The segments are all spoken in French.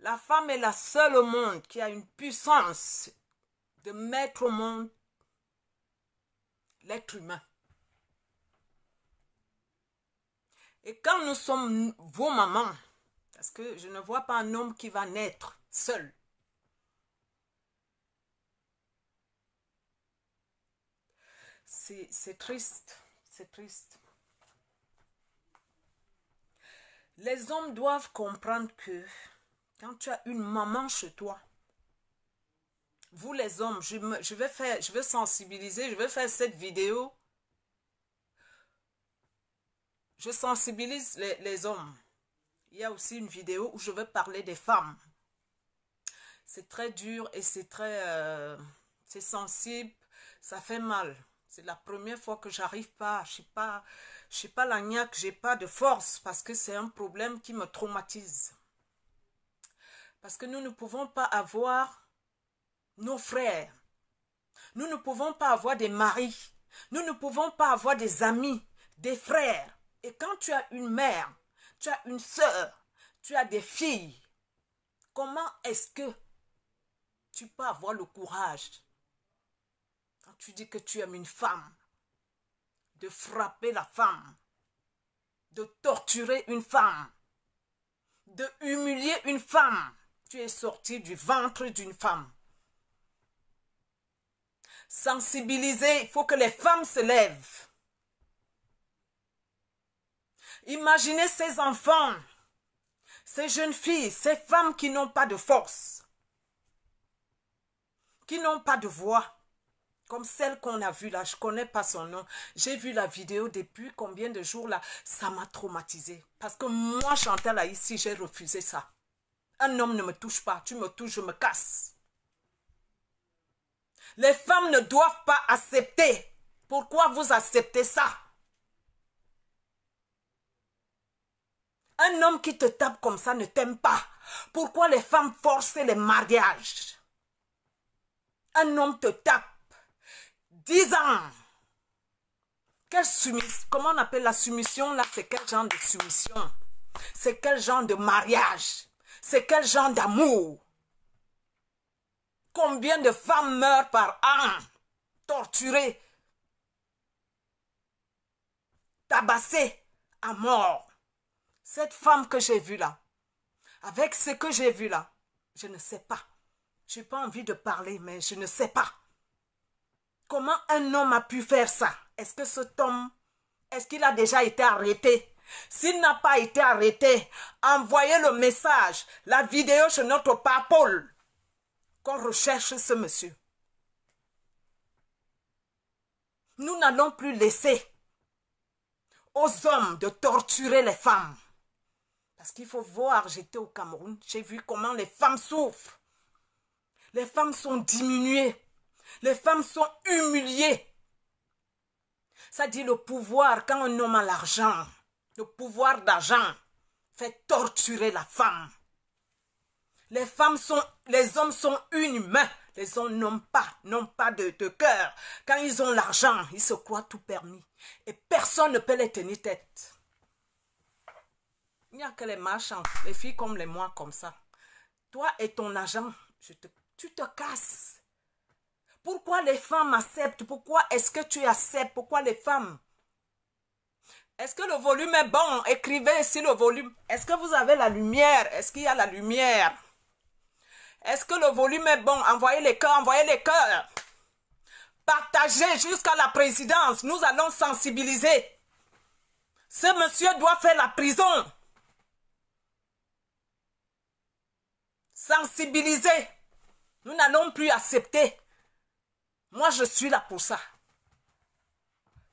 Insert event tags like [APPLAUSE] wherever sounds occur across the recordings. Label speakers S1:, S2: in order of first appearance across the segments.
S1: La femme est la seule au monde qui a une puissance de mettre au monde l'être humain. Et quand nous sommes vos mamans, parce que je ne vois pas un homme qui va naître seul. C'est triste, c'est triste. Les hommes doivent comprendre que quand tu as une maman chez toi, vous les hommes, je, vais sensibiliser, je vais faire cette vidéo. Je sensibilise les, hommes. Il y a aussi une vidéo où je vais parler des femmes. C'est très dur et c'est très... Euh, c'est sensible. Ça fait mal. C'est la première fois que j'arrive pas. Je sais pas... Je sais pas la niaque. J'ai pas de force parce que c'est un problème qui me traumatise. Parce que nous ne pouvons pas avoir nos frères. Nous ne pouvons pas avoir des maris. Nous ne pouvons pas avoir des amis, des frères. Et quand tu as une mère tu as une soeur, tu as des filles. Comment est-ce que tu peux avoir le courage, quand tu dis que tu aimes une femme, de frapper la femme, de torturer une femme, de humilier une femme? Tu es sorti du ventre d'une femme. Sensibiliser, il faut que les femmes se lèvent. Imaginez ces enfants, ces jeunes filles, ces femmes qui n'ont pas de force, qui n'ont pas de voix, comme celle qu'on a vue là. Je ne connais pas son nom. J'ai vu la vidéo depuis combien de jours là? Ça m'a traumatisé. Parce que moi, Chantal, là, ici, j'ai refusé ça. Un homme ne me touche pas. Tu me touches, je me casse. Les femmes ne doivent pas accepter. Pourquoi vous acceptez ça? Un homme qui te tape comme ça ne t'aime pas. Pourquoi les femmes forcent les mariages? Un homme te tape. Dix ans. Quelle soumission Comment on appelle la soumission là? C'est quel genre de soumission? C'est quel genre de mariage? C'est quel genre d'amour? Combien de femmes meurent par an Torturées Tabassées à mort? Cette femme que j'ai vue là, avec ce que j'ai vu là, je ne sais pas. Je n'ai pas envie de parler, mais je ne sais pas. Comment un homme a pu faire ça? Est-ce que cet homme, est-ce qu'il a déjà été arrêté? S'il n'a pas été arrêté, envoyez le message, la vidéo chez notre Paul, qu'on recherche ce monsieur. Nous n'allons plus laisser aux hommes de torturer les femmes. Parce qu'il faut voir, j'étais au Cameroun, j'ai vu comment les femmes souffrent. Les femmes sont diminuées. Les femmes sont humiliées. Ça dit le pouvoir, quand un homme a l'argent, le pouvoir d'argent fait torturer la femme. Les femmes sont, les hommes sont inhumains. Les hommes n'ont pas, n'ont pas de, cœur. Quand ils ont l'argent, ils se croient tout permis. Et personne ne peut les tenir tête. Il n'y a que les marchands, les filles comme les moi, comme ça. Toi et ton agent, tu te casses. Pourquoi les femmes acceptent? Pourquoi est-ce que tu acceptes? Pourquoi les femmes Est-ce que le volume est bon? Écrivez ici le volume. Est-ce que vous avez la lumière? Est-ce qu'il y a la lumière? Est-ce que le volume est bon? Envoyez les cœurs, envoyez les cœurs. Partagez jusqu'à la présidence. Nous allons sensibiliser. Ce monsieur doit faire la prison. sensibiliser. Nous n'allons plus accepter. Moi, je suis là pour ça.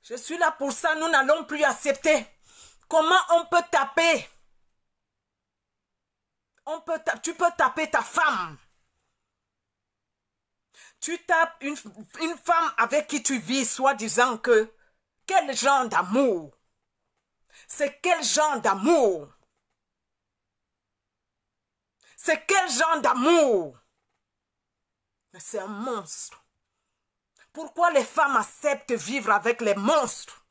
S1: Je suis là pour ça. Nous n'allons plus accepter. Comment on peut taper? On peut Tu peux taper ta femme. Tu tapes une, une femme avec qui tu vis, soi-disant que quel genre d'amour? C'est quel genre d'amour? C'est quel genre d'amour? Mais c'est un monstre. Pourquoi les femmes acceptent vivre avec les monstres?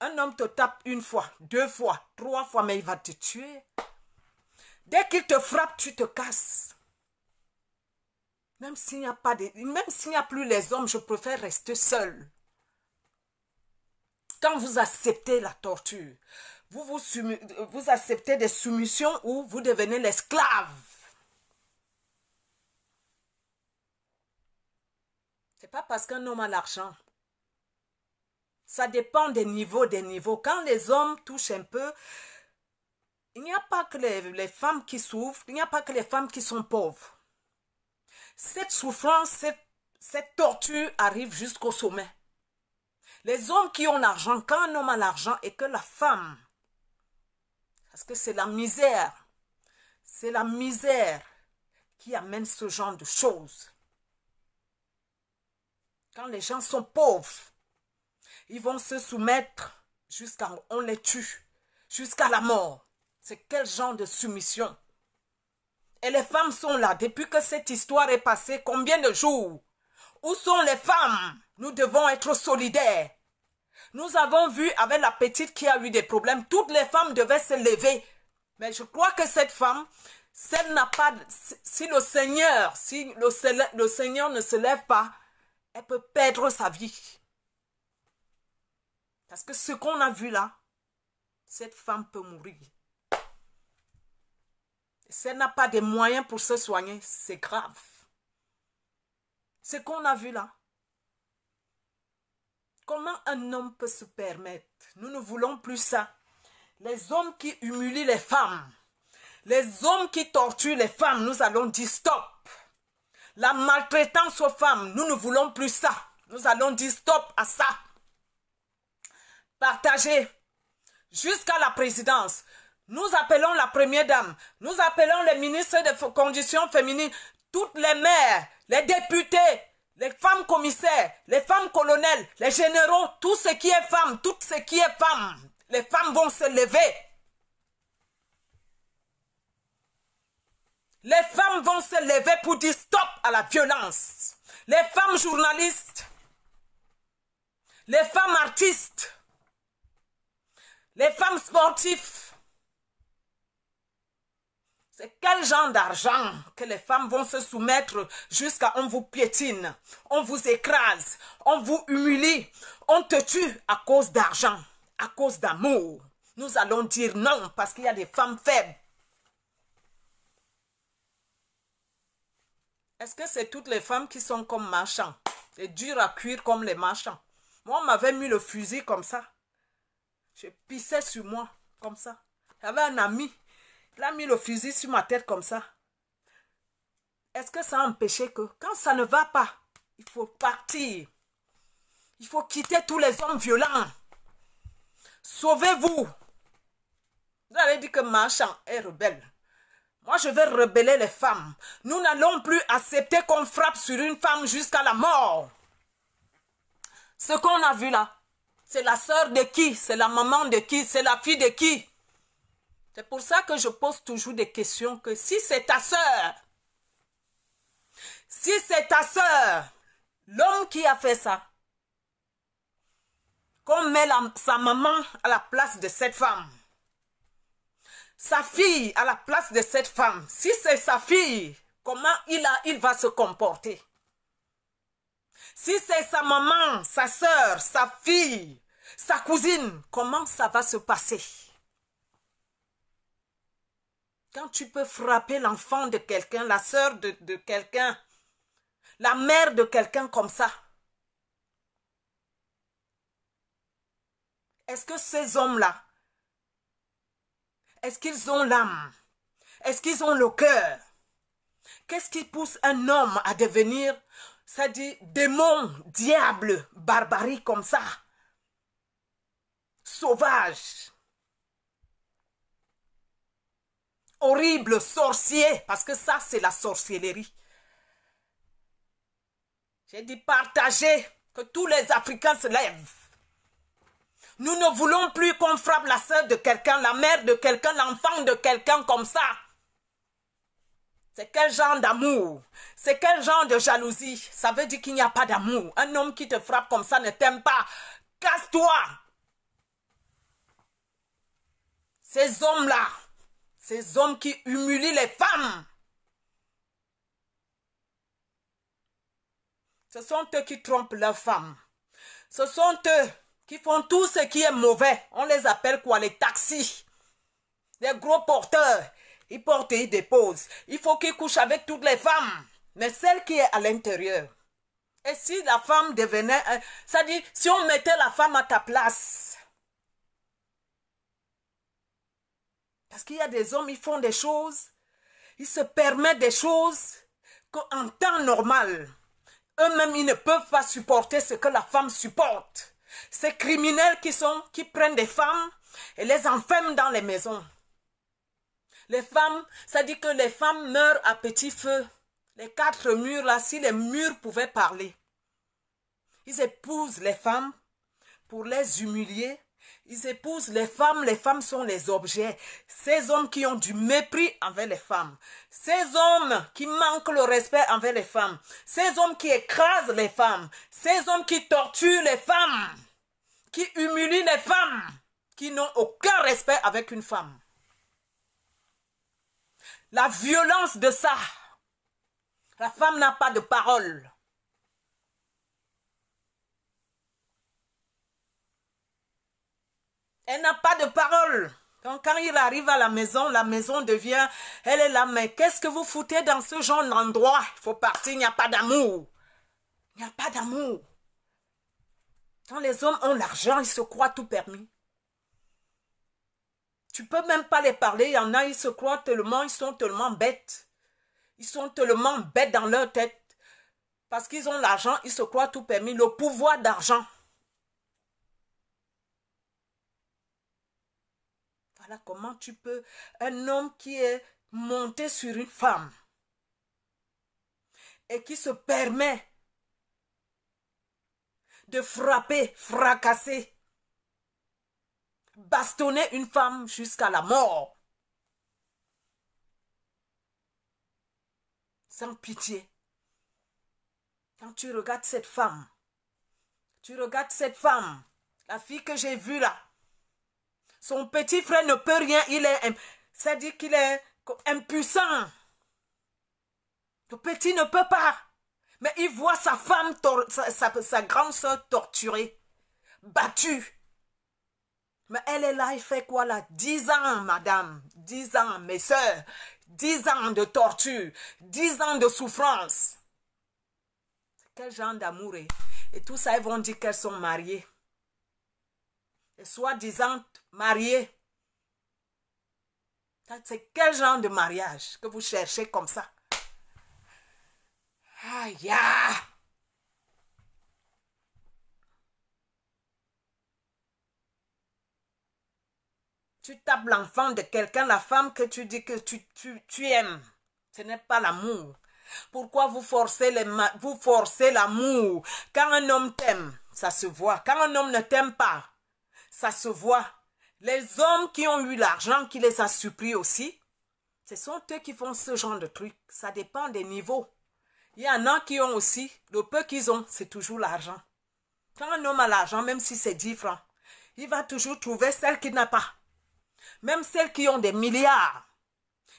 S1: Un homme te tape une fois, deux fois, trois fois, mais il va te tuer. Dès qu'il te frappe, tu te casses. Même s'il n'y a pas de, même s'il n'y a plus les hommes, je préfère rester seul. Quand vous acceptez la torture, vous, vous acceptez des soumissions ou vous devenez l'esclave. Pas parce qu'un homme a l'argent. Ça dépend des niveaux, des niveaux. Quand les hommes touchent un peu, il n'y a pas que les, femmes qui souffrent, il n'y a pas que les femmes qui sont pauvres. Cette souffrance, cette torture arrive jusqu'au sommet. Les hommes qui ont l'argent, quand un homme a l'argent et que la femme, parce que c'est la misère, c'est la misère qui amène ce genre de choses. Quand les gens sont pauvres, ils vont se soumettre jusqu'à on les tue, jusqu'à la mort. C'est quel genre de soumission? Et les femmes sont là depuis que cette histoire est passée. Combien de jours? Où sont les femmes? Nous devons être solidaires. Nous avons vu avec la petite qui a eu des problèmes, toutes les femmes devaient se lever. Mais je crois que cette femme, si le Seigneur, le Seigneur ne se lève pas, elle peut perdre sa vie. Parce que ce qu'on a vu là, cette femme peut mourir. Si elle n'a pas de moyens pour se soigner, c'est grave. Ce qu'on a vu là. Comment un homme peut se permettre? Nous ne voulons plus ça. Les hommes qui humilient les femmes, les hommes qui torturent les femmes, nous allons dire stop. La maltraitance aux femmes, nous ne voulons plus ça. Nous allons dire stop à ça. Partagez jusqu'à la présidence. Nous appelons la première dame, nous appelons les ministres des conditions féminines, toutes les maires, les députés, les femmes commissaires, les femmes colonels, les généraux, tout ce qui est femme, tout ce qui est femme. Les femmes vont se lever. Les femmes vont se lever pour dire stop à la violence. Les femmes journalistes, les femmes artistes, les femmes sportives, c'est quel genre d'argent que les femmes vont se soumettre jusqu'à on vous piétine, on vous écrase, on vous humilie, on te tue à cause d'argent, à cause d'amour. Nous allons dire non parce qu'il y a des femmes faibles. Est-ce que c'est toutes les femmes qui sont comme marchands? Et dures à cuire comme les marchands Moi, on m'avait mis le fusil comme ça. Je pissais sur moi comme ça. J'avais un ami il a mis le fusil sur ma tête comme ça. Est-ce que ça a empêché que quand ça ne va pas, il faut partir. Il faut quitter tous les hommes violents. Sauvez-vous. Vous allez dire que Marchand est rebelle. Moi, je vais rebeller les femmes. Nous n'allons plus accepter qu'on frappe sur une femme jusqu'à la mort. Ce qu'on a vu là, c'est la sœur de qui? C'est la maman de qui? C'est la fille de qui? C'est pour ça que je pose toujours des questions que si c'est ta soeur, si c'est ta soeur, l'homme qui a fait ça, qu'on met sa maman à la place de cette femme, sa fille à la place de cette femme, si c'est sa fille, comment il, va se comporter? Si c'est sa maman, sa soeur, sa fille, sa cousine, comment ça va se passer? Quand tu peux frapper l'enfant de quelqu'un, la soeur de quelqu'un, la mère de quelqu'un comme ça, est-ce que ces hommes-là, est-ce qu'ils ont l'âme? Est-ce qu'ils ont le cœur? Qu'est-ce qui pousse un homme à devenir, ça dit, démon, diable, barbarie comme ça? Sauvage. Horrible sorcier, parce que ça, c'est la sorcellerie. J'ai dit partager, que tous les Africains se lèvent. Nous ne voulons plus qu'on frappe la soeur de quelqu'un, la mère de quelqu'un, l'enfant de quelqu'un comme ça. C'est quel genre d'amour? C'est quel genre de jalousie? Ça veut dire qu'il n'y a pas d'amour. Un homme qui te frappe comme ça ne t'aime pas. Casse-toi Ces hommes-là, Ces hommes qui humilient les femmes. Ce sont eux qui trompent leurs femmes. Ce sont eux qui font tout ce qui est mauvais. On les appelle quoi Les taxis? Les gros porteurs. Ils portent et ils déposent. Il faut qu'ils couchent avec toutes les femmes. Mais celle qui est à l'intérieur. Et si la femme devenait... Ça dit, si on mettait la femme à ta place. Parce qu'il y a des hommes, ils font des choses. Ils se permettent des choses qu'en temps normal, eux-mêmes, ils ne peuvent pas supporter ce que la femme supporte. Ces criminels qui sont, qui prennent des femmes et les enferment dans les maisons. Les femmes, ça dit que les femmes meurent à petit feu. Les quatre murs là, si les murs pouvaient parler. Ils épousent les femmes pour les humilier. Ils épousent les femmes, les femmes sont les objets. Ces hommes qui ont du mépris envers les femmes. Ces hommes qui manquent le respect envers les femmes. Ces hommes qui écrasent les femmes. Ces hommes qui torturent les femmes. Qui humilient les femmes. Qui n'ont aucun respect avec une femme. La violence de ça. La femme n'a pas de parole. Elle n'a pas de parole. Donc quand il arrive à la maison, la maison devient, elle est là, mais qu'est-ce que vous foutez dans ce genre d'endroit? Il faut partir, il n'y a pas d'amour. Il n'y a pas d'amour. Quand les hommes ont l'argent, ils se croient tout permis. Tu peux même pas les parler. Il y en a, ils se croient tellement, ils sont tellement bêtes. Ils sont tellement bêtes dans leur tête. Parce qu'ils ont l'argent, ils se croient tout permis. Le pouvoir d'argent. Comment tu peux... Un homme qui est monté sur une femme et qui se permet de frapper, fracasser, bastonner une femme jusqu'à la mort. Sans pitié. Quand tu regardes cette femme, tu regardes cette femme, la fille que j'ai vue là, son petit frère ne peut rien, il est, c'est-à-dire qu'il est impuissant. Le petit ne peut pas. Mais il voit sa femme, sa, grande soeur torturée, battue. Mais elle est là, il fait quoi là? Dix ans, madame. Dix ans, mes soeurs. Dix ans de torture. Dix ans de souffrance. Quel genre d'amour Et tout ça, ils vont dire qu'elles sont mariées. Soi-disant mariées. C'est quel genre de mariage que vous cherchez comme ça? Aïe, Tu tapes l'enfant de quelqu'un, la femme que tu dis que tu, aimes. Ce n'est pas l'amour. Pourquoi vous forcez l'amour? Quand un homme t'aime, ça se voit. Quand un homme ne t'aime pas, ça se voit. Les hommes qui ont eu l'argent, qui les a suppris aussi, ce sont eux qui font ce genre de trucs. Ça dépend des niveaux. Il y en a qui ont aussi, le peu qu'ils ont, c'est toujours l'argent. Quand un homme a l'argent, même si c'est 10 francs, il va toujours trouver celle qui n'a pas. Même celles qui ont des milliards,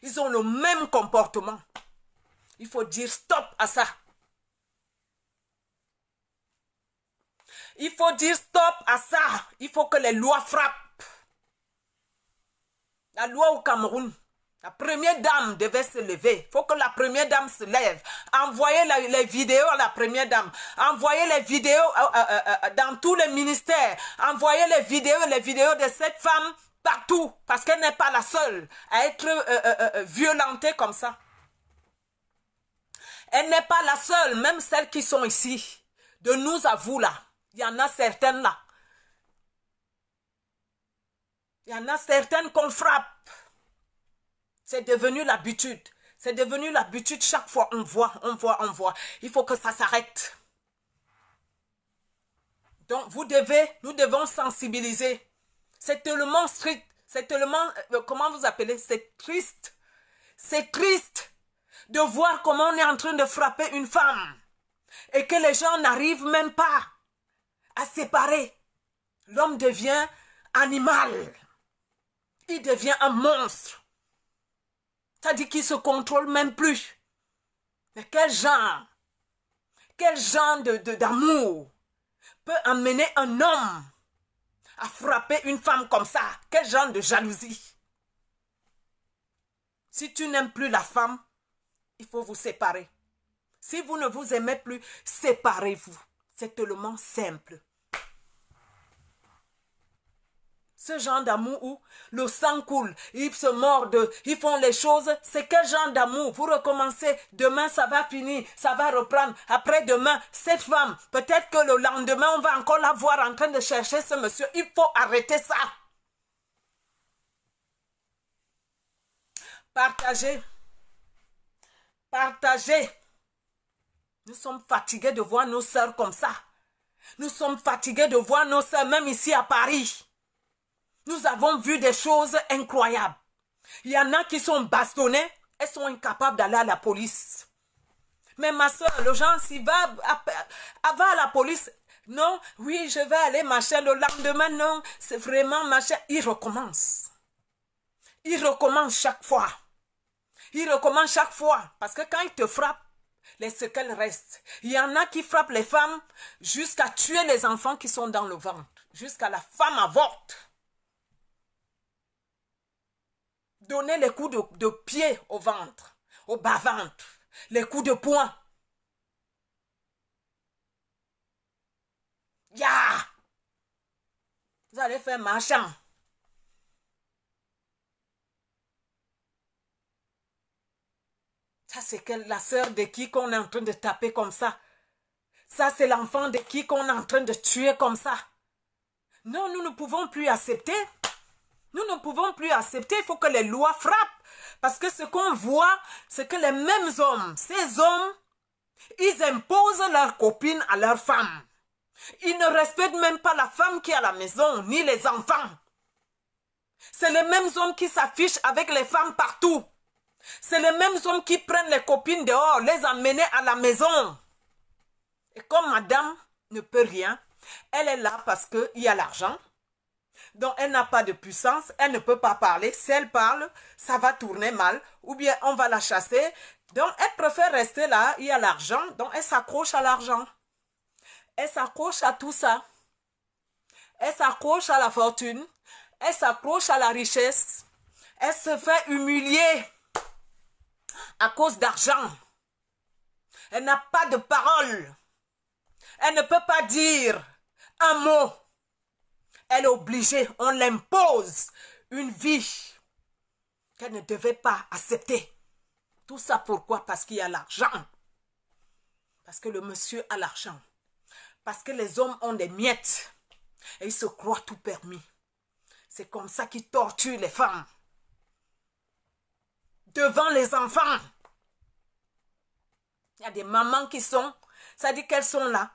S1: ils ont le même comportement. Il faut dire stop à ça. Il faut dire stop à ça. Il faut que les lois frappent. La loi au Cameroun, la première dame devait se lever. Il faut que la première dame se lève. Envoyez les vidéos à la première dame. Envoyez les vidéos euh, euh, euh, dans tous les ministères. Envoyez les vidéos, les vidéos de cette femme partout, parce qu'elle n'est pas la seule à être violentée comme ça. Elle n'est pas la seule, même celles qui sont ici. De nous à vous là, il y en a certaines là. Il y en a certaines qu'on frappe. C'est devenu l'habitude. C'est devenu l'habitude. Chaque fois, on voit, on voit, on voit. Il faut que ça s'arrête. Donc, vous devez, nous devons sensibiliser. C'est tellement strict. C'est tellement, euh, comment vous appelez? C'est triste. C'est triste de voir comment on est en train de frapper une femme et que les gens n'arrivent même pas à séparer. L'homme devient animal. Il devient un monstre. Dit qu'il se contrôle même plus. Mais quel genre, quel genre de, d'amour peut amener un homme à frapper une femme comme ça? Quel genre de jalousie? Si tu n'aimes plus la femme, il faut vous séparer. Si vous ne vous aimez plus, séparez-vous. C'est tellement simple. Ce genre d'amour où le sang coule, ils se mordent, ils font les choses, c'est quel genre d'amour? Vous recommencez, demain ça va finir, ça va reprendre. Après-demain, cette femme, peut-être que le lendemain, on va encore la voir en train de chercher ce monsieur. Il faut arrêter ça. Partagez. Partagez. Nous sommes fatigués de voir nos sœurs comme ça. Nous sommes fatigués de voir nos sœurs, même ici à Paris. Nous avons vu des choses incroyables. Il y en a qui sont bastonnés et sont incapables d'aller à la police. Mais ma soeur, le genre, s'il va, va à la police, non, oui, je vais aller, machin, le lendemain, non, c'est vraiment machin. Il recommence. Il recommence chaque fois. Il recommence chaque fois. Parce que quand il te frappe, les séquelles restent. Il y en a qui frappent les femmes jusqu'à tuer les enfants qui sont dans le ventre. Jusqu'à la femme avorte. Donner les coups de, pied au ventre, au bas-ventre, les coups de poing. Ya! Vous allez faire marchand. Ça, c'est la sœur de qui qu'on est en train de taper comme ça? Ça, c'est l'enfant de qui qu'on est en train de tuer comme ça? Non, nous ne pouvons plus accepter. Nous ne pouvons plus accepter. Il faut que les lois frappent. Parce que ce qu'on voit, c'est que les mêmes hommes, ces hommes, ils imposent leurs copines à leurs femmes. Ils ne respectent même pas la femme qui est à la maison, ni les enfants. C'est les mêmes hommes qui s'affichent avec les femmes partout. C'est les mêmes hommes qui prennent les copines dehors, les amener à la maison. Et comme madame ne peut rien, elle est là parce qu'il y a l'argent. Donc elle n'a pas de puissance, elle ne peut pas parler. Si elle parle, ça va tourner mal. Ou bien on va la chasser. Donc elle préfère rester là, il y a l'argent. Donc elle s'accroche à l'argent. Elle s'accroche à tout ça. Elle s'accroche à la fortune. Elle s'accroche à la richesse. Elle se fait humilier à cause d'argent. Elle n'a pas de parole. Elle ne peut pas dire un mot. Elle est obligée, on l'impose une vie qu'elle ne devait pas accepter. Tout ça pourquoi? Parce qu'il y a l'argent. Parce que le monsieur a l'argent. Parce que les hommes ont des miettes. Et ils se croient tout permis. C'est comme ça qu'ils torturent les femmes devant les enfants. Il y a des mamans qui sont, ça dit qu'elles sont là.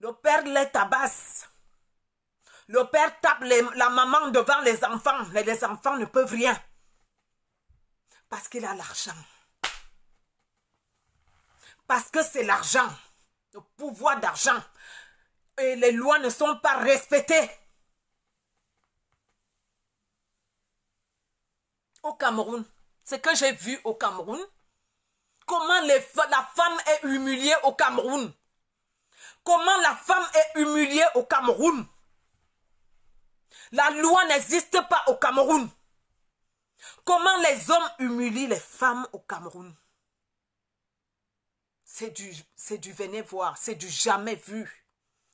S1: Le père les tabasse. Le père tape la maman devant les enfants. Mais les enfants ne peuvent rien. Parce qu'il a l'argent. Parce que c'est l'argent. Le pouvoir d'argent. Et les lois ne sont pas respectées. Au Cameroun, ce que j'ai vu au Cameroun, comment la femme est humiliée au Cameroun. Comment la femme est humiliée au Cameroun. La loi n'existe pas au Cameroun. Comment les hommes humilient les femmes au Cameroun? C'est du, du venez voir, c'est du jamais vu.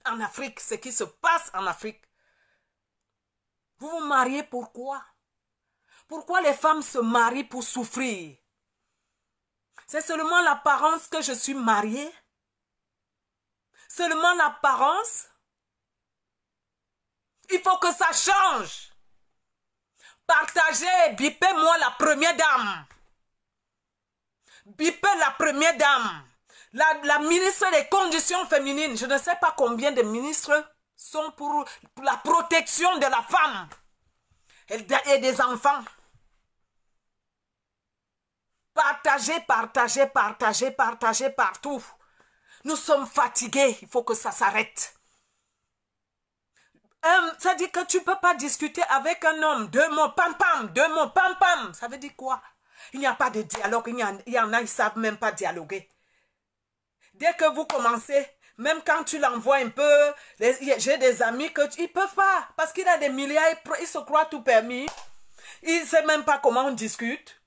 S1: En Afrique, ce qui se passe en Afrique. Vous vous mariez pourquoi pourquoi les femmes se marient pour souffrir? C'est seulement l'apparence que je suis mariée? Seulement l'apparence? Il faut que ça change. Partagez, bipez-moi la première dame. Bipez la première dame. La, ministre des conditions féminines, je ne sais pas combien de ministres sont pour, pour la protection de la femme et des enfants. Partagez, partagez, partagez, partagez partout. Nous sommes fatigués. Il faut que ça s'arrête. Euh, ça dit que tu ne peux pas discuter avec un homme. Deux mots, pam pam, deux mots, pam pam. Ça veut dire quoi? Il n'y a pas de dialogue. Il y, en, a, ils ne savent même pas dialoguer. Dès que vous commencez, même quand tu l'envoies un peu, j'ai des amis que ils peuvent pas parce qu'il a des milliards, ils se croient tout permis. Il ne sait même pas comment on discute.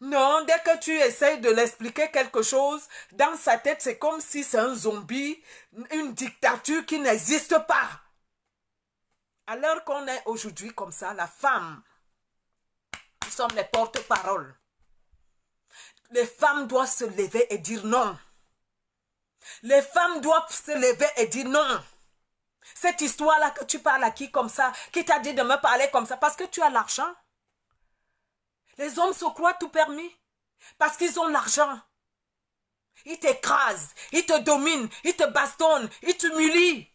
S1: Non, dès que tu essayes de l'expliquer quelque chose, dans sa tête, c'est comme si c'est un zombie, une dictature qui n'existe pas. Alors qu'on est aujourd'hui comme ça, la femme, nous sommes les porte-paroles. Les femmes doivent se lever et dire non. Les femmes doivent se lever et dire non. Cette histoire-là que tu parles à qui comme ça, qui t'a dit de me parler comme ça, parce que tu as l'argent. Les hommes se croient tout permis parce qu'ils ont l'argent. Ils t'écrasent, ils te dominent, ils te bastonnent, ils t'humilient.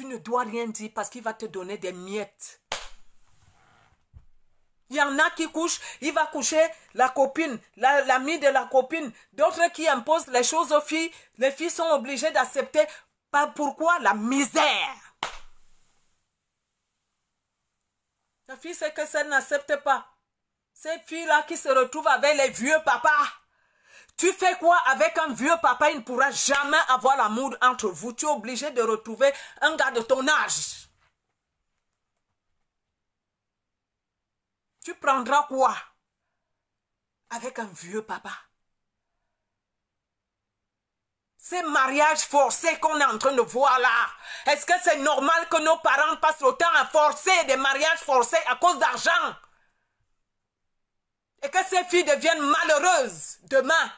S1: Tu ne dois rien dire parce qu'il va te donner des miettes. Il y en a qui couchent, il va coucher la copine, l'amie de la copine. D'autres qui imposent les choses aux filles. Les filles sont obligées d'accepter. Pourquoi la misère. La fille sait que ça n'accepte pas. Ces filles-là qui se retrouvent avec les vieux papas. Tu fais quoi avec un vieux papa? Il ne pourra jamais avoir l'amour entre vous. Tu es obligé de retrouver un gars de ton âge. Tu prendras quoi avec un vieux papa? Ces mariages forcés qu'on est en train de voir là, est-ce que c'est normal que nos parents passent le temps à forcer des mariages forcés à cause d'argent? Et que ces filles deviennent malheureuses demain?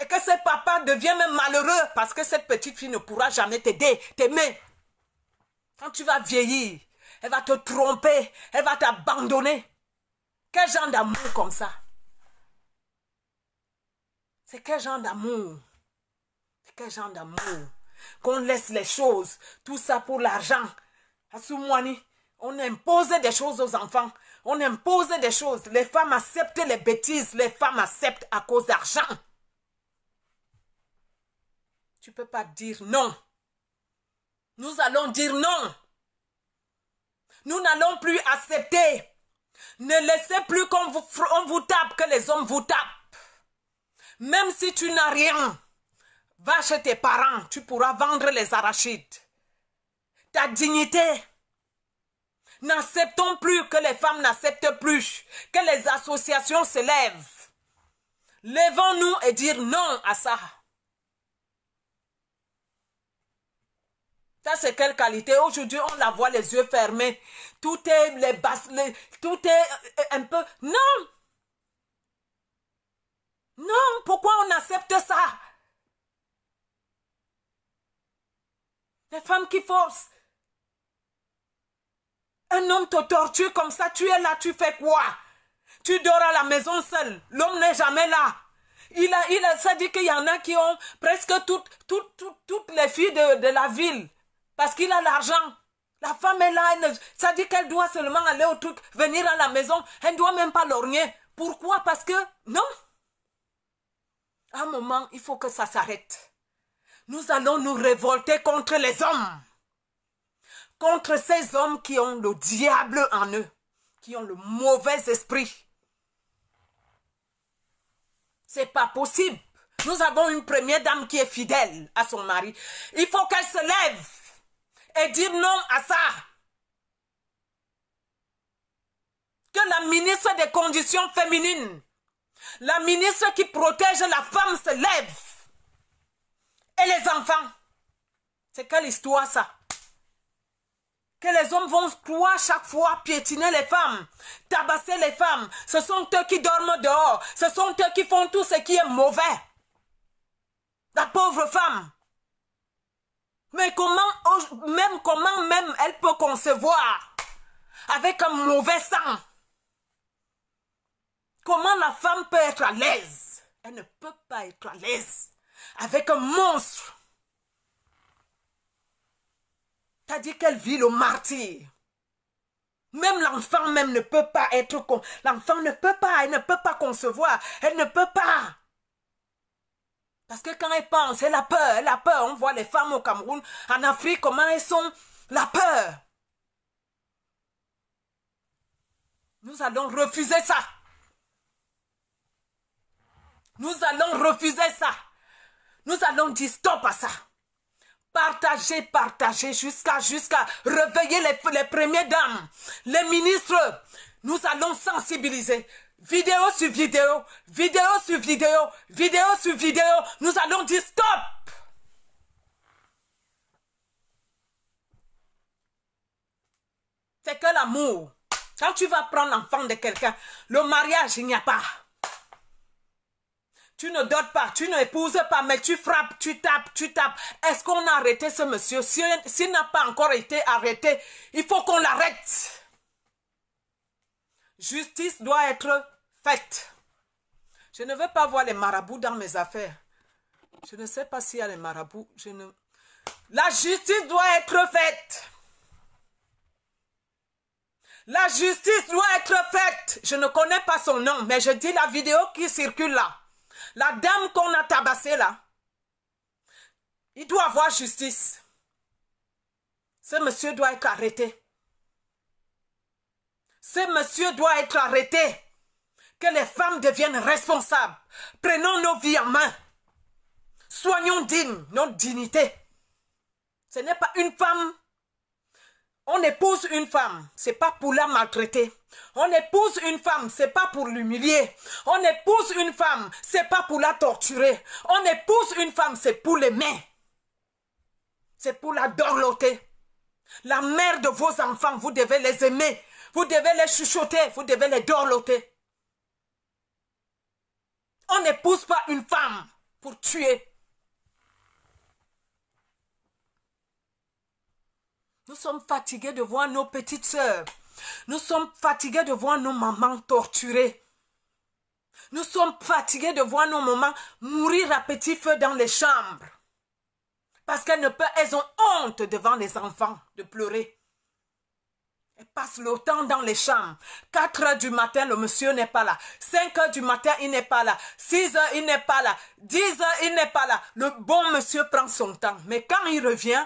S1: Et que ces papas deviennent même malheureux parce que cette petite fille ne pourra jamais t'aider, t'aimer. Quand tu vas vieillir, elle va te tromper, elle va t'abandonner. Quel genre d'amour comme ça? C'est quel genre d'amour? C'est quel genre d'amour? Qu'on laisse les choses, tout ça pour l'argent. Assoumouani, on impose des choses aux enfants. On impose des choses. Les femmes acceptent les bêtises. Les femmes acceptent à cause d'argent. Tu ne peux pas dire non. Nous allons dire non. Nous n'allons plus accepter. Ne laissez plus qu'on vous, tape, que les hommes vous tapent. Même si tu n'as rien, va chez tes parents, tu pourras vendre les arachides. Ta dignité. N'acceptons plus que les femmes n'acceptent plus, que les associations se lèvent. Levons-nous et dire non à ça. C'est quelle qualité Aujourd'hui, on la voit les yeux fermés. Tout est les basses, tout est euh, un peu... Non Non, pourquoi on accepte ça? Les femmes qui forcent. Un homme te torture comme ça, tu es là, tu fais quoi? Tu dors à la maison seul. L'homme n'est jamais là. Il a, il a, ça dit qu'il y en a qui ont presque toutes, toutes, toutes, les filles de, de la ville. Parce qu'il a l'argent. La femme est là, ça dit qu'elle doit seulement aller au truc, venir à la maison. Elle ne doit même pas lorgner. Pourquoi? Parce que, non. Un moment, il faut que ça s'arrête. Nous allons nous révolter contre les hommes. Contre ces hommes qui ont le diable en eux. Qui ont le mauvais esprit. C'est pas possible. Nous avons une première dame qui est fidèle à son mari. Il faut qu'elle se lève et dire non à ça. Que la ministre des conditions féminines, la ministre qui protège la femme se lève. Et les enfants. C'est quelle histoire ça? Que les hommes vont croire chaque fois piétiner les femmes, tabasser les femmes. Ce sont eux qui dorment dehors. Ce sont eux qui font tout ce qui est mauvais. La pauvre femme. Mais comment, même comment même elle peut concevoir avec un mauvais sang? Comment la femme peut être à l'aise? Elle ne peut pas être à l'aise avec un monstre. T'as dit qu'elle vit le martyr. Même l'enfant même ne peut pas être... L'enfant ne peut pas, elle ne peut pas concevoir, elle ne peut pas. Parce que quand elle pense, elle a peur, elle a peur. On voit les femmes au Cameroun, en Afrique, comment elles sont, la peur. Nous allons refuser ça. Nous allons refuser ça. Nous allons dire stop à ça. Partagez, partagez jusqu'à jusqu'à réveiller les premières dames, les ministres. Nous allons sensibiliser. Vidéo sur vidéo, vidéo sur vidéo, vidéo sur vidéo. Nous allons dire stop. C'est que l'amour. Quand tu vas prendre l'enfant de quelqu'un, le mariage, il n'y a pas. Tu ne dotes pas, tu n'épouses pas, mais tu frappes, tu tapes, tu tapes. Est-ce qu'on a arrêté ce monsieur? S'il n'a pas encore été arrêté, il faut qu'on l'arrête. Justice doit être faite. Je ne veux pas voir les marabouts dans mes affaires. Je ne sais pas s'il y a les marabouts. La justice doit être faite. La justice doit être faite. Je ne connais pas son nom, mais je dis la vidéo qui circule là. La dame qu'on a tabassée là, il doit avoir justice. Ce monsieur doit être arrêté. Ce monsieur doit être arrêté. Que les femmes deviennent responsables. Prenons nos vies en main. Soignons dignes, notre dignité. Ce n'est pas une femme on épouse une femme, c'est pas pour la maltraiter. On épouse une femme, c'est pas pour l'humilier. On épouse une femme, c'est pas pour la torturer. On épouse une femme, c'est pour l'aimer. C'est pour la dorloter. La mère de vos enfants, vous devez les aimer. Vous devez les chuchoter, vous devez les dorloter. On n'épouse pas une femme pour tuer. Nous sommes fatigués de voir nos petites sœurs. Nous sommes fatigués de voir nos mamans torturées. Nous sommes fatigués de voir nos mamans mourir à petit feu dans les chambres. Parce qu'elles ont honte devant les enfants de pleurer. Passent le temps dans les chambres. 4 heures du matin, le monsieur n'est pas là. 5 heures du matin, il n'est pas là. 6 heures, il n'est pas là. 10 heures, il n'est pas là. Le bon monsieur prend son temps. Mais quand il revient,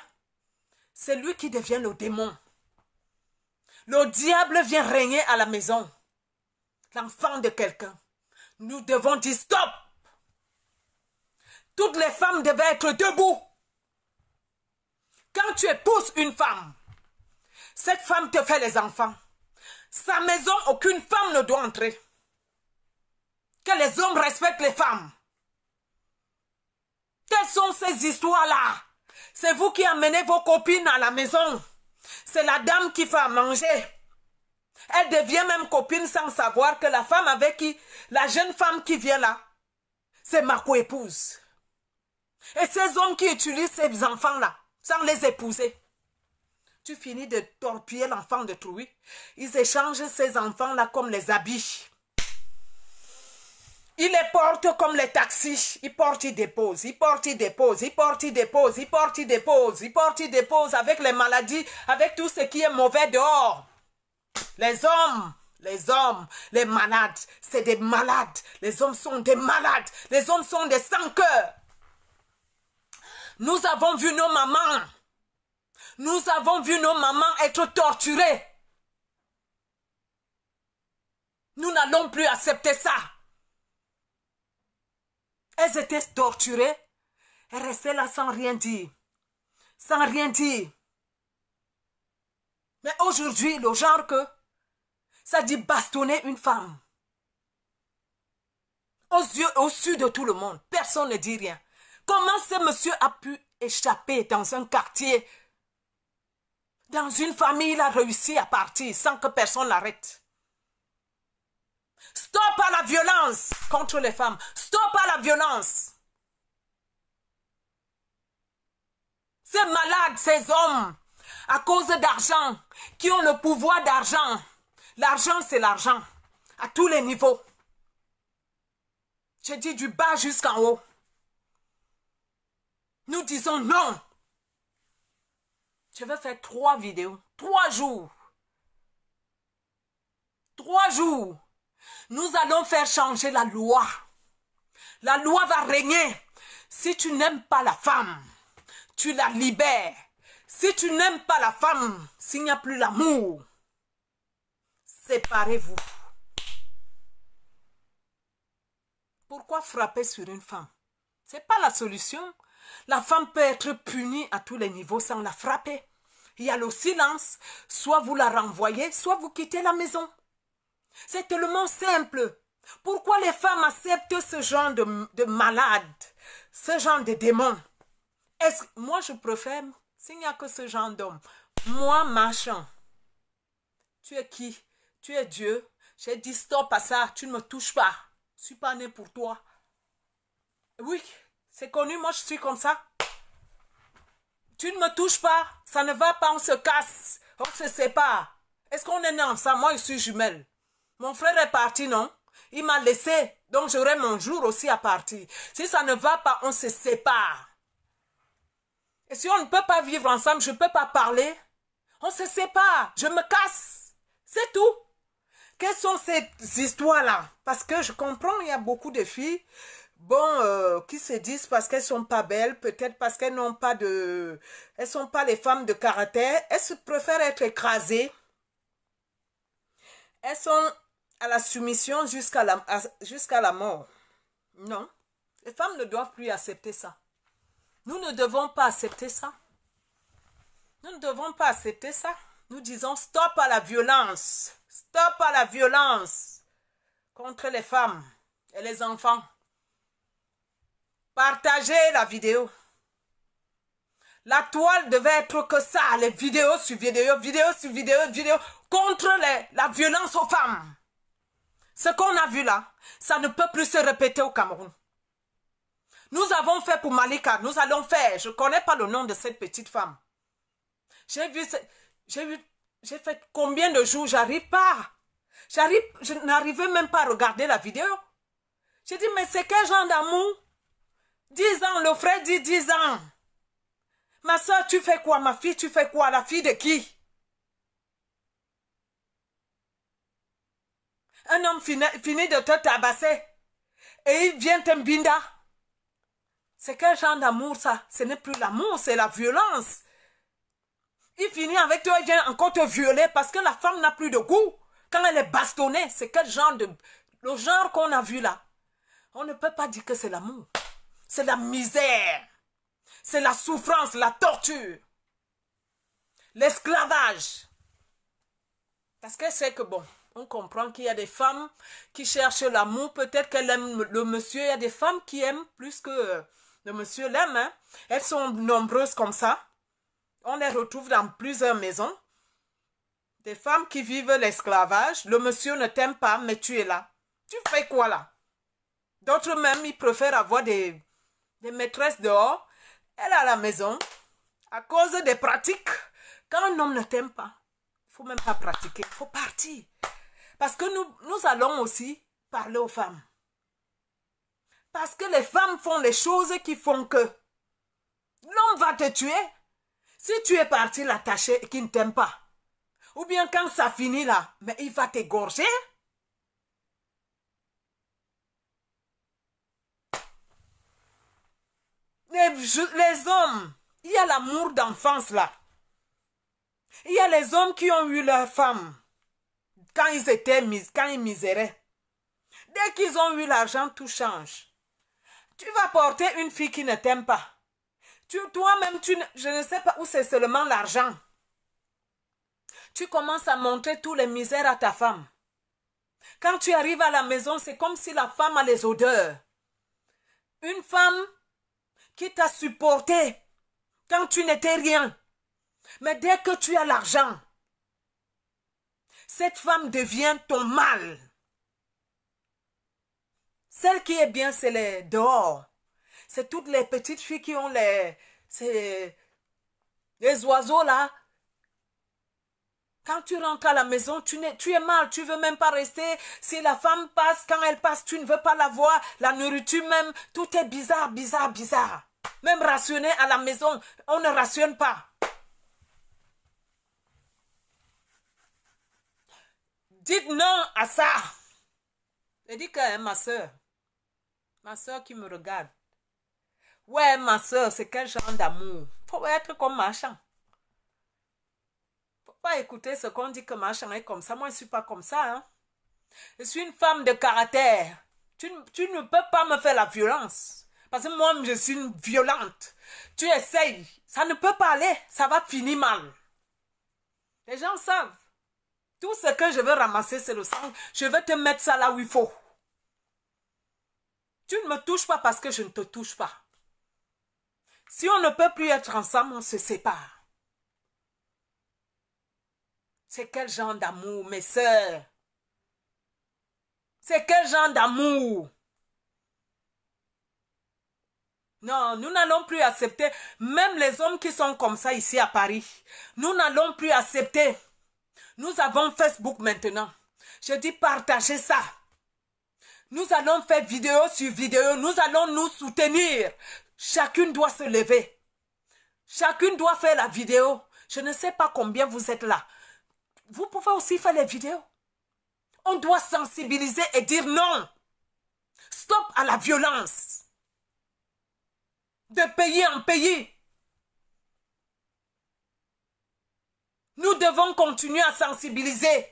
S1: c'est lui qui devient le démon. Le diable vient régner à la maison. L'enfant de quelqu'un. Nous devons dire stop. Toutes les femmes devaient être debout. Quand tu épouses une femme, cette femme te fait les enfants. Sa maison, aucune femme ne doit entrer. Que les hommes respectent les femmes. Quelles sont ces histoires-là c'est vous qui amenez vos copines à la maison. C'est la dame qui fait à manger. Elle devient même copine sans savoir que la femme avec qui, la jeune femme qui vient là, c'est ma co-épouse. Et ces hommes qui utilisent ces enfants-là, sans les épouser, tu finis de torpiller l'enfant de Trouy. Ils échangent ces enfants-là comme les habits. Il les porte comme les taxis. Il porte, il dépose. Il porte, il dépose. Il porte, il dépose. Il porte, il dépose. Il porte, il dépose avec les maladies, avec tout ce qui est mauvais dehors. Les hommes, les hommes, les malades, c'est des malades. Les hommes sont des malades. Les hommes sont des sans-cœurs. Nous avons vu nos mamans. Nous avons vu nos mamans être torturées. Nous n'allons plus accepter ça. Elles étaient torturées. Elles restaient là sans rien dire. Sans rien dire. Mais aujourd'hui, le genre que ça dit bastonner une femme. Aux yeux, au-dessus de tout le monde. Personne ne dit rien. Comment ce monsieur a pu échapper dans un quartier Dans une famille, il a réussi à partir sans que personne l'arrête. Stop à la violence contre les femmes. Stop à la violence. Ces malades, ces hommes, à cause d'argent, qui ont le pouvoir d'argent. L'argent, c'est l'argent, à tous les niveaux. Je dis du bas jusqu'en haut. Nous disons non. Je vais faire trois vidéos, trois jours. Trois jours nous allons faire changer la loi. La loi va régner. Si tu n'aimes pas la femme, tu la libères. Si tu n'aimes pas la femme, s'il n'y a plus l'amour, séparez-vous. Pourquoi frapper sur une femme? Ce n'est pas la solution. La femme peut être punie à tous les niveaux sans la frapper. Il y a le silence. Soit vous la renvoyez, soit vous quittez la maison. C'est tellement simple. Pourquoi les femmes acceptent ce genre de, de malade, ce genre de démon Est-ce, Moi, je préfère, s'il n'y a que ce genre d'homme, moi, marchand, tu es qui? Tu es Dieu. J'ai dit stop à ça, tu ne me touches pas. Je ne suis pas né pour toi. Oui, c'est connu, moi je suis comme ça. Tu ne me touches pas, ça ne va pas, on se casse, on se sépare. Est-ce qu'on est né ensemble? Moi, je suis jumelle. Mon frère est parti, non? Il m'a laissé, donc j'aurai mon jour aussi à partir. Si ça ne va pas, on se sépare. Et si on ne peut pas vivre ensemble, je ne peux pas parler, on se sépare, je me casse. C'est tout. Quelles sont ces histoires-là? Parce que je comprends, il y a beaucoup de filles bon, euh, qui se disent parce qu'elles sont pas belles, peut-être parce qu'elles n'ont pas de... Elles sont pas les femmes de caractère, elles préfèrent être écrasées. Elles sont à la soumission jusqu'à la mort. Non, les femmes ne doivent plus accepter ça. Nous ne devons pas accepter ça. Nous ne devons pas accepter ça. Nous disons stop à la violence. Stop à la violence contre les femmes et les enfants. Partagez la vidéo. La toile devait être que ça, les vidéos sur vidéo, vidéo sur vidéo, vidéo, contre la violence aux femmes. Ce qu'on a vu là, ça ne peut plus se répéter au Cameroun. Nous avons fait pour Malika, nous allons faire, je ne connais pas le nom de cette petite femme. J'ai vu, j'ai vu, j'ai fait combien de jours, j'arrive pas. J'arrive, je n'arrivais même pas à regarder la vidéo. J'ai dit, mais c'est quel genre d'amour? 10 ans, le frère dit 10 ans. Ma soeur, tu fais quoi? Ma fille, tu fais quoi? La fille de qui? Un homme finit, de te tabasser et il vient t'embinda. C'est quel genre d'amour ça? Ce n'est plus l'amour, c'est la violence. Il finit avec toi, il vient encore te violer parce que la femme n'a plus de goût. Quand elle est bastonnée, c'est quel genre de... Le genre qu'on a vu là? On ne peut pas dire que c'est l'amour c'est la misère, c'est la souffrance, la torture, l'esclavage. Parce que c'est que bon, on comprend qu'il y a des femmes qui cherchent l'amour, peut-être qu'elles aiment le monsieur, il y a des femmes qui aiment plus que le monsieur l'aime. Hein. Elles sont nombreuses comme ça. On les retrouve dans plusieurs maisons. Des femmes qui vivent l'esclavage, le monsieur ne t'aime pas, mais tu es là. Tu fais quoi là? D'autres même, ils préfèrent avoir des, des maîtresses dehors, elle à la maison, à cause des pratiques. Quand un homme ne t'aime pas, il faut même pas pratiquer, il faut partir. Parce que nous, nous allons aussi parler aux femmes. Parce que les femmes font les choses qui font que l'homme va te tuer. Si tu es parti l'attacher et qu'il ne t'aime pas, ou bien quand ça finit là, mais il va t'égorger. Les, hommes, il y a l'amour d'enfance là. Il y a les hommes qui ont eu leur femme quand ils étaient mis, quand ils miséraient. Dès qu'ils ont eu l'argent, tout change. Tu vas porter une fille qui ne t'aime pas. Toi-même, tu je ne sais pas où c'est seulement l'argent. Tu commences à montrer tous les misères à ta femme. Quand tu arrives à la maison, c'est comme si la femme a les odeurs. Une femme qui t'a supporté quand tu n'étais rien. Mais dès que tu as l'argent, cette femme devient ton mal. Celle qui est bien, c'est les dehors. C'est toutes les petites filles qui ont les, les oiseaux là. Quand tu rentres à la maison, tu, es, tu es mal, tu veux même pas rester. Si la femme passe, quand elle passe, tu ne veux pas la voir. La nourriture même, tout est bizarre, bizarre, bizarre. Même rationner à la maison, on ne rationne pas. Dites non à ça. Je dis que ma soeur, ma soeur qui me regarde. Ouais, ma soeur, c'est quel genre d'amour? Faut être comme machin. pas écouter ce qu'on dit que machin est comme ça. Moi, je suis pas comme ça. Hein. Je suis une femme de caractère. Tu ne peux pas me faire la violence. Parce que moi, je suis une violente. Tu essayes. Ça ne peut pas aller. Ça va finir mal. Les gens savent. Tout ce que je veux ramasser, c'est le sang. Je vais te mettre ça là où il faut. Tu ne me touches pas parce que je ne te touche pas. Si on ne peut plus être ensemble, on se sépare. C'est quel genre d'amour, mes sœurs? C'est quel genre d'amour? Non, nous n'allons plus accepter, même les hommes qui sont comme ça ici à Paris, nous n'allons plus accepter. Nous avons Facebook maintenant. Je dis partagez ça. Nous allons faire vidéo sur vidéo. Nous allons nous soutenir. Chacune doit se lever. Chacune doit faire la vidéo. Je ne sais pas combien vous êtes là. Vous pouvez aussi faire les vidéos. On doit sensibiliser et dire non. Stop à la violence. De pays en pays. Nous devons continuer à sensibiliser.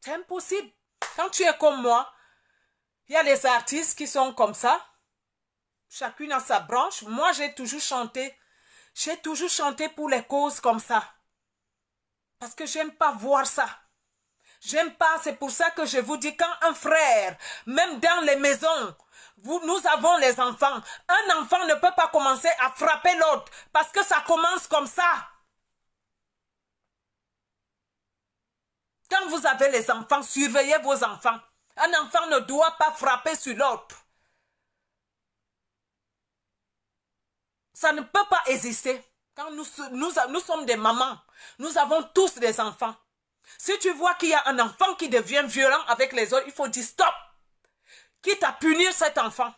S1: C'est impossible. Quand tu es comme moi, il y a des artistes qui sont comme ça. Chacune a sa branche. Moi, j'ai toujours chanté. J'ai toujours chanté pour les causes comme ça. Parce que j'aime pas voir ça. J'aime pas, c'est pour ça que je vous dis quand un frère, même dans les maisons, nous avons les enfants. Un enfant ne peut pas commencer à frapper l'autre parce que ça commence comme ça. Quand vous avez les enfants, surveillez vos enfants. Un enfant ne doit pas frapper sur l'autre. Ça ne peut pas exister. Quand nous sommes des mamans, nous avons tous des enfants. Si tu vois qu'il y a un enfant qui devient violent avec les autres, il faut dire stop. Quitte à punir cet enfant.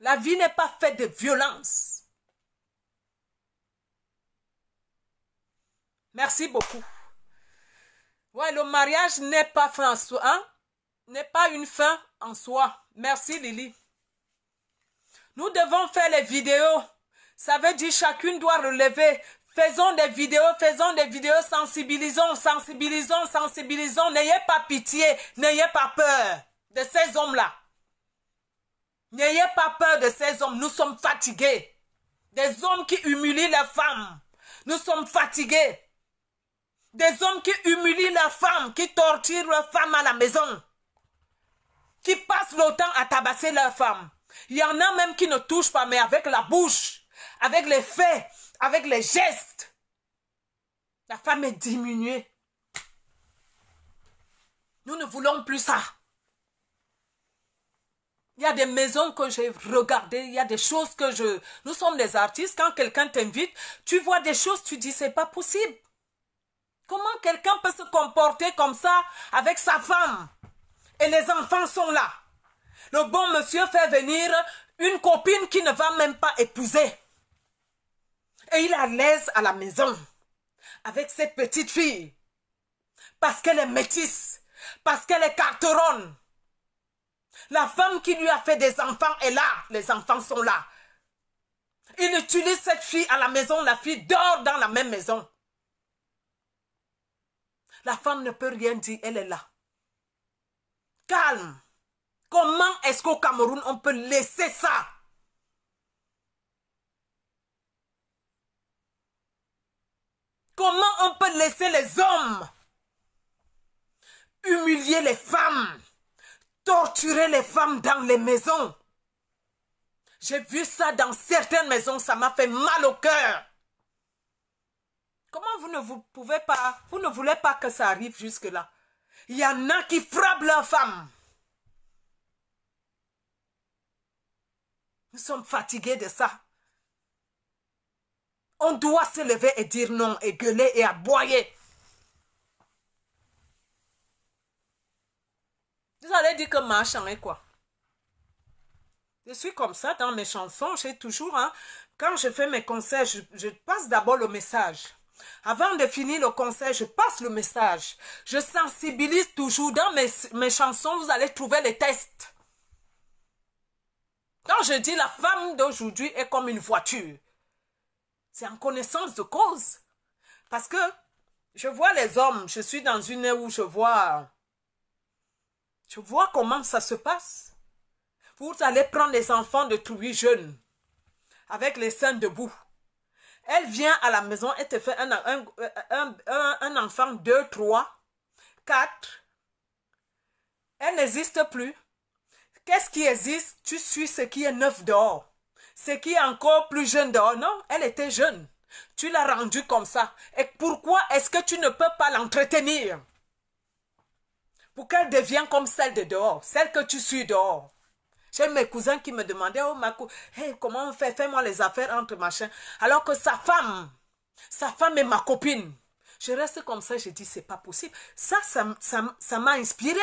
S1: La vie n'est pas faite de violence. Merci beaucoup. Ouais, le mariage n'est pas fin hein? N'est pas une fin en soi. Merci Lily. Nous devons faire les vidéos. Ça veut dire chacune doit relever Faisons des vidéos, faisons des vidéos, sensibilisons, sensibilisons, sensibilisons. N'ayez pas pitié, n'ayez pas peur de ces hommes-là. N'ayez pas peur de ces hommes. Nous sommes fatigués. Des hommes qui humilient les femmes. Nous sommes fatigués. Des hommes qui humilient les femmes, qui torturent leurs femmes à la maison. Qui passent le temps à tabasser leurs femmes. Il y en a même qui ne touchent pas, mais avec la bouche, avec les faits, avec les gestes. La femme est diminuée. Nous ne voulons plus ça. Il y a des maisons que j'ai regardées, il y a des choses que je... Nous sommes des artistes, quand quelqu'un t'invite, tu vois des choses, tu dis, c'est pas possible. Comment quelqu'un peut se comporter comme ça avec sa femme? Et les enfants sont là. Le bon monsieur fait venir une copine qui ne va même pas épouser. Et il est à l'aise à la maison avec cette petite fille. Parce qu'elle est métisse. Parce qu'elle est carteronne. La femme qui lui a fait des enfants est là. Les enfants sont là. Il utilise cette fille à la maison. La fille dort dans la même maison. La femme ne peut rien dire. Elle est là. Calme. Comment est-ce qu'au Cameroun, on peut laisser ça? Comment on peut laisser les hommes humilier les femmes, torturer les femmes dans les maisons? J'ai vu ça dans certaines maisons, ça m'a fait mal au cœur. Comment vous ne vous pouvez pas, vous ne voulez pas que ça arrive jusque-là? Il y en a qui frappent leurs femmes. Nous sommes fatigués de ça. On doit se lever et dire non, et gueuler et aboyer. Vous allez dire que machin est quoi Je suis comme ça dans mes chansons, j'ai toujours, hein, quand je fais mes concerts, je, passe d'abord le message. Avant de finir le concert, je passe le message. Je sensibilise toujours dans mes, mes chansons, vous allez trouver les tests. Quand je dis la femme d'aujourd'hui est comme une voiture, c'est en connaissance de cause. Parce que je vois les hommes, je suis dans une où je vois, je vois comment ça se passe. Vous allez prendre les enfants de huit jeunes, avec les seins debout. Elle vient à la maison, elle te fait un, un, un, enfant, deux, trois, quatre. Elle n'existe plus. Qu'est-ce qui existe? Tu suis ce qui est neuf dehors. Ce qui est encore plus jeune dehors. Non, elle était jeune. Tu l'as rendue comme ça. Et pourquoi est-ce que tu ne peux pas l'entretenir? Pour qu'elle devienne comme celle de dehors, celle que tu suis dehors. J'ai mes cousins qui me demandaient, oh ma hey, comment on fait, fais-moi les affaires entre machins. Alors que sa femme, sa femme est ma copine. Je reste comme ça, je dis, c'est pas possible. Ça, ça m'a ça inspiré.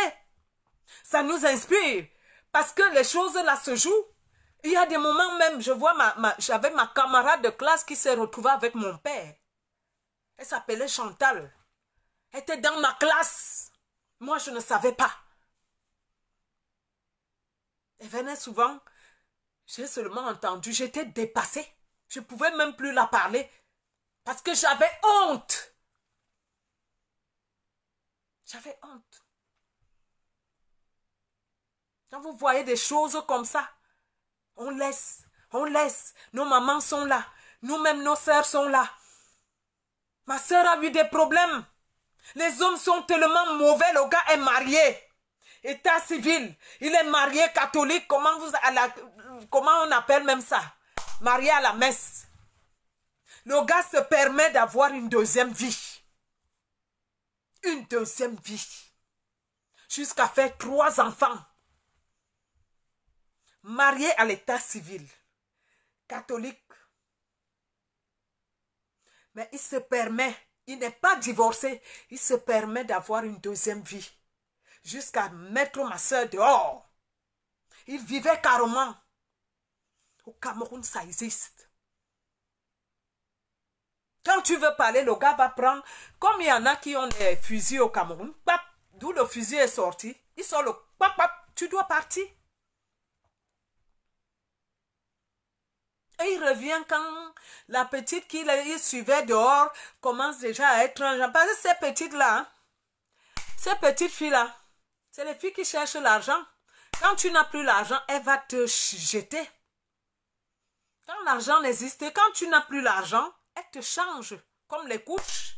S1: Ça nous inspire. Parce que les choses là se jouent. Il y a des moments même, je vois, ma, j'avais ma camarade de classe qui s'est retrouvée avec mon père. Elle s'appelait Chantal. Elle était dans ma classe. Moi, je ne savais pas. Elle venait souvent. J'ai seulement entendu. J'étais dépassée. Je ne pouvais même plus la parler. Parce que j'avais honte. J'avais honte. Quand vous voyez des choses comme ça, on laisse, on laisse. Nos mamans sont là. Nous-mêmes, nos sœurs sont là. Ma sœur a eu des problèmes. Les hommes sont tellement mauvais. Le gars est marié. État civil. Il est marié catholique. Comment, vous, comment on appelle même ça? Marié à la messe. Le gars se permet d'avoir une deuxième vie. Une deuxième vie. Jusqu'à faire trois enfants marié à l'état civil, catholique. Mais il se permet, il n'est pas divorcé, il se permet d'avoir une deuxième vie. Jusqu'à mettre ma soeur dehors. Il vivait carrément. Au Cameroun, ça existe. Quand tu veux parler, le gars va prendre, comme il y en a qui ont des fusils au Cameroun, d'où le fusil est sorti, il sort le pap, tu dois partir. Et il revient quand la petite qu'il suivait dehors commence déjà à être un Parce que ces petites-là, hein, ces petites filles-là, c'est les filles qui cherchent l'argent. Quand tu n'as plus l'argent, elle va te jeter. Quand l'argent n'existe, quand tu n'as plus l'argent, elle te change, comme les couches.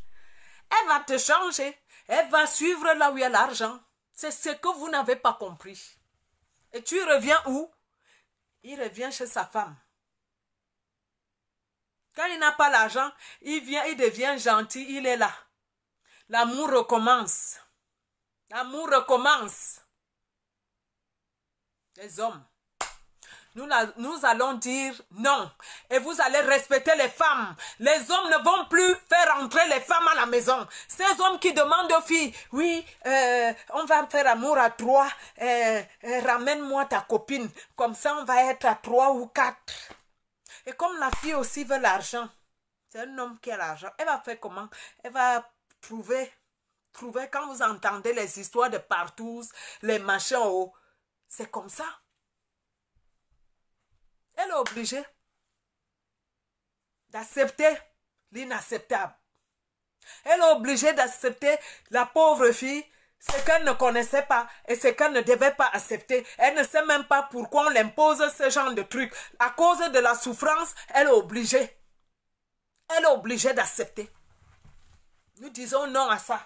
S1: Elle va te changer. Elle va suivre là où il y a l'argent. C'est ce que vous n'avez pas compris. Et tu reviens où? Il revient chez sa femme. Quand il n'a pas l'argent, il vient, il devient gentil, il est là. L'amour recommence. L'amour recommence. Les hommes. Nous, allons dire non. Et vous allez respecter les femmes. Les hommes ne vont plus faire entrer les femmes à la maison. Ces hommes qui demandent aux filles, oui, euh, on va faire amour à trois, euh, euh, ramène-moi ta copine. Comme ça, on va être à trois ou quatre. Et comme la fille aussi veut l'argent, c'est un homme qui a l'argent, elle va faire comment? Elle va trouver, trouver, quand vous entendez les histoires de partout, les machins, c'est comme ça. Elle est obligée d'accepter l'inacceptable. Elle est obligée d'accepter la pauvre fille ce qu'elle ne connaissait pas et ce qu'elle ne devait pas accepter. Elle ne sait même pas pourquoi on l'impose ce genre de truc. À cause de la souffrance, elle est obligée. Elle est obligée d'accepter. Nous disons non à ça.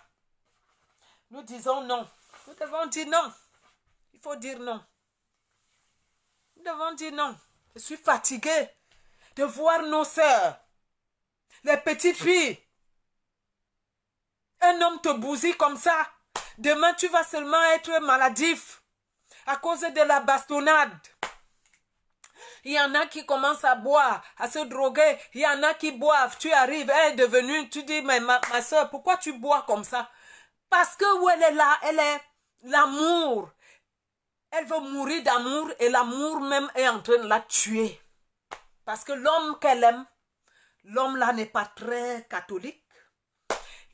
S1: Nous disons non. Nous devons dire non. Il faut dire non. Nous devons dire non. Je suis fatiguée de voir nos sœurs, les petites filles. Un homme te bousille comme ça. Demain, tu vas seulement être maladif à cause de la bastonnade. Il y en a qui commencent à boire, à se droguer. Il y en a qui boivent. Tu arrives, elle est devenue, tu dis, mais ma, soeur, pourquoi tu bois comme ça? Parce que où elle est là, elle est l'amour. Elle veut mourir d'amour et l'amour même est en train de la tuer. Parce que l'homme qu'elle aime, l'homme là n'est pas très catholique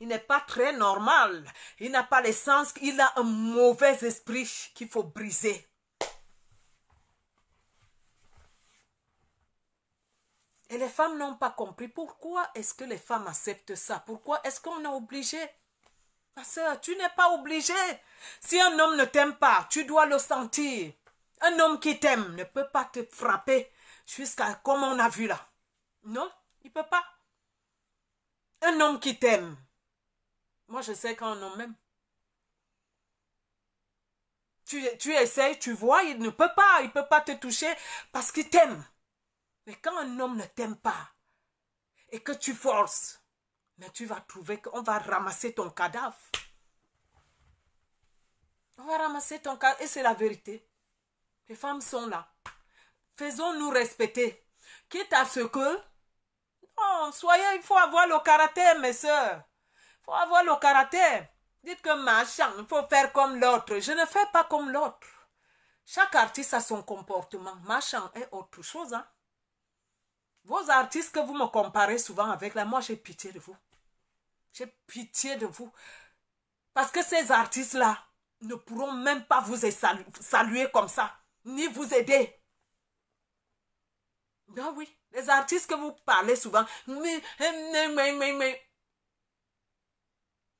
S1: il n'est pas très normal. Il n'a pas l'essence, il a un mauvais esprit qu'il faut briser. Et les femmes n'ont pas compris. Pourquoi est-ce que les femmes acceptent ça? Pourquoi est-ce qu'on est obligé? Ma soeur, tu n'es pas obligé. Si un homme ne t'aime pas, tu dois le sentir. Un homme qui t'aime ne peut pas te frapper jusqu'à comme on a vu là. Non, il peut pas. Un homme qui t'aime. Moi, je sais qu'un homme m'aime. Tu, tu essayes, tu vois, il ne peut pas, il ne peut pas te toucher parce qu'il t'aime. Mais quand un homme ne t'aime pas et que tu forces, mais tu vas trouver qu'on va ramasser ton cadavre. On va ramasser ton cadavre et c'est la vérité. Les femmes sont là. Faisons-nous respecter. Quitte à ce que... Non, soyez, il faut avoir le caractère, mes soeurs. Faut avoir le caractère. Dites que machin, il faut faire comme l'autre. Je ne fais pas comme l'autre. Chaque artiste a son comportement. Machin est autre chose. Hein? Vos artistes que vous me comparez souvent avec, là, moi j'ai pitié de vous. J'ai pitié de vous. Parce que ces artistes-là ne pourront même pas vous saluer comme ça, ni vous aider. Ben oui, les artistes que vous parlez souvent.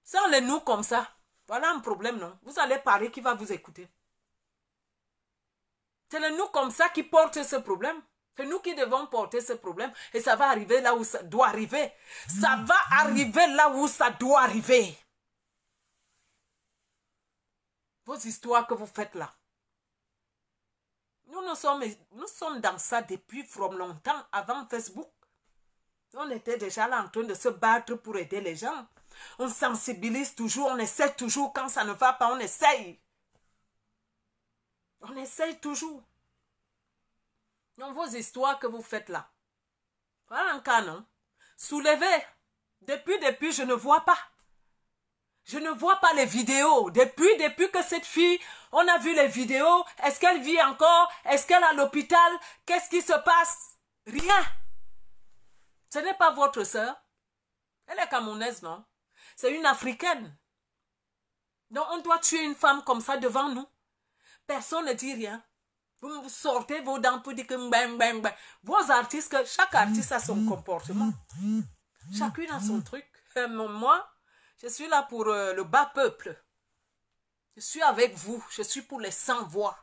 S1: Sans les nous comme ça, voilà un problème, non? Vous allez parler qui va vous écouter. C'est les nous comme ça qui portent ce problème. C'est nous qui devons porter ce problème et ça va arriver là où ça doit arriver. Ça va arriver là où ça doit arriver. Vos histoires que vous faites là. Nous, nous, sommes, nous sommes dans ça depuis longtemps, avant Facebook. On était déjà là en train de se battre pour aider les gens. On sensibilise toujours, on essaie toujours. Quand ça ne va pas, on essaye. On essaye toujours. Donc, vos histoires que vous faites là. Voilà un cas, non? Soulevez. Depuis, depuis, je ne vois pas. Je ne vois pas les vidéos. Depuis, depuis que cette fille, on a vu les vidéos. Est-ce qu'elle vit encore? Est-ce qu'elle est à l'hôpital? Qu'est-ce qui se passe? Rien. Ce n'est pas votre sœur. Elle est camerounaise, non? C'est une africaine. Donc, on doit tuer une femme comme ça devant nous. Personne ne dit rien. Vous sortez vos dents pour dire que bang, bang, bang. Vos artistes, chaque artiste a son comportement. Chacune a son truc. Moi, je suis là pour euh, le bas peuple. Je suis avec vous. Je suis pour les sans-voix.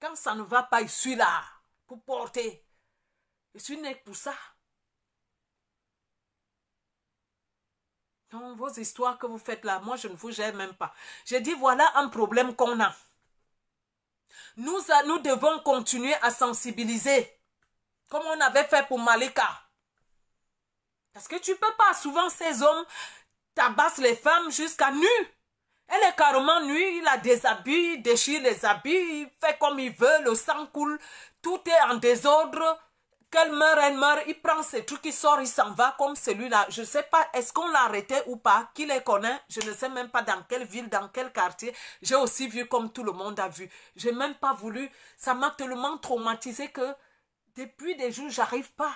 S1: Quand ça ne va pas, je suis là pour porter. Je suis né pour ça. Vos histoires que vous faites là, moi je ne vous gère même pas. J'ai dit voilà un problème qu'on a. Nous, devons continuer à sensibiliser. Comme on avait fait pour Malika. Parce que tu peux pas, souvent ces hommes tabassent les femmes jusqu'à nu. Elle est carrément nue, il a des habits, il déchire les habits, il fait comme il veut, le sang coule, tout est en désordre. Qu'elle meurt, elle meurt, il prend ses trucs, il sort, il s'en va comme celui-là. Je ne sais pas, est-ce qu'on l'a arrêté ou pas, qui les connaît, je ne sais même pas dans quelle ville, dans quel quartier. J'ai aussi vu comme tout le monde a vu. J'ai même pas voulu, ça m'a tellement traumatisé que depuis des jours, j'arrive pas.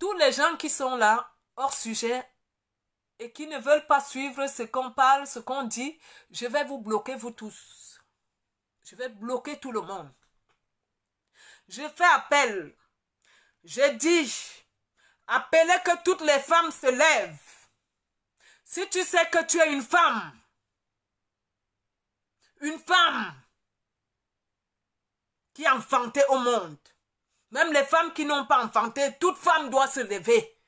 S1: Tous les gens qui sont là, hors sujet, et qui ne veulent pas suivre ce qu'on parle, ce qu'on dit, je vais vous bloquer, vous tous. Je vais bloquer tout le monde. Je fais appel. Je dis, appelez que toutes les femmes se lèvent. Si tu sais que tu es une femme, une femme qui a enfanté au monde, même les femmes qui n'ont pas enfanté, toute femme doit se lever.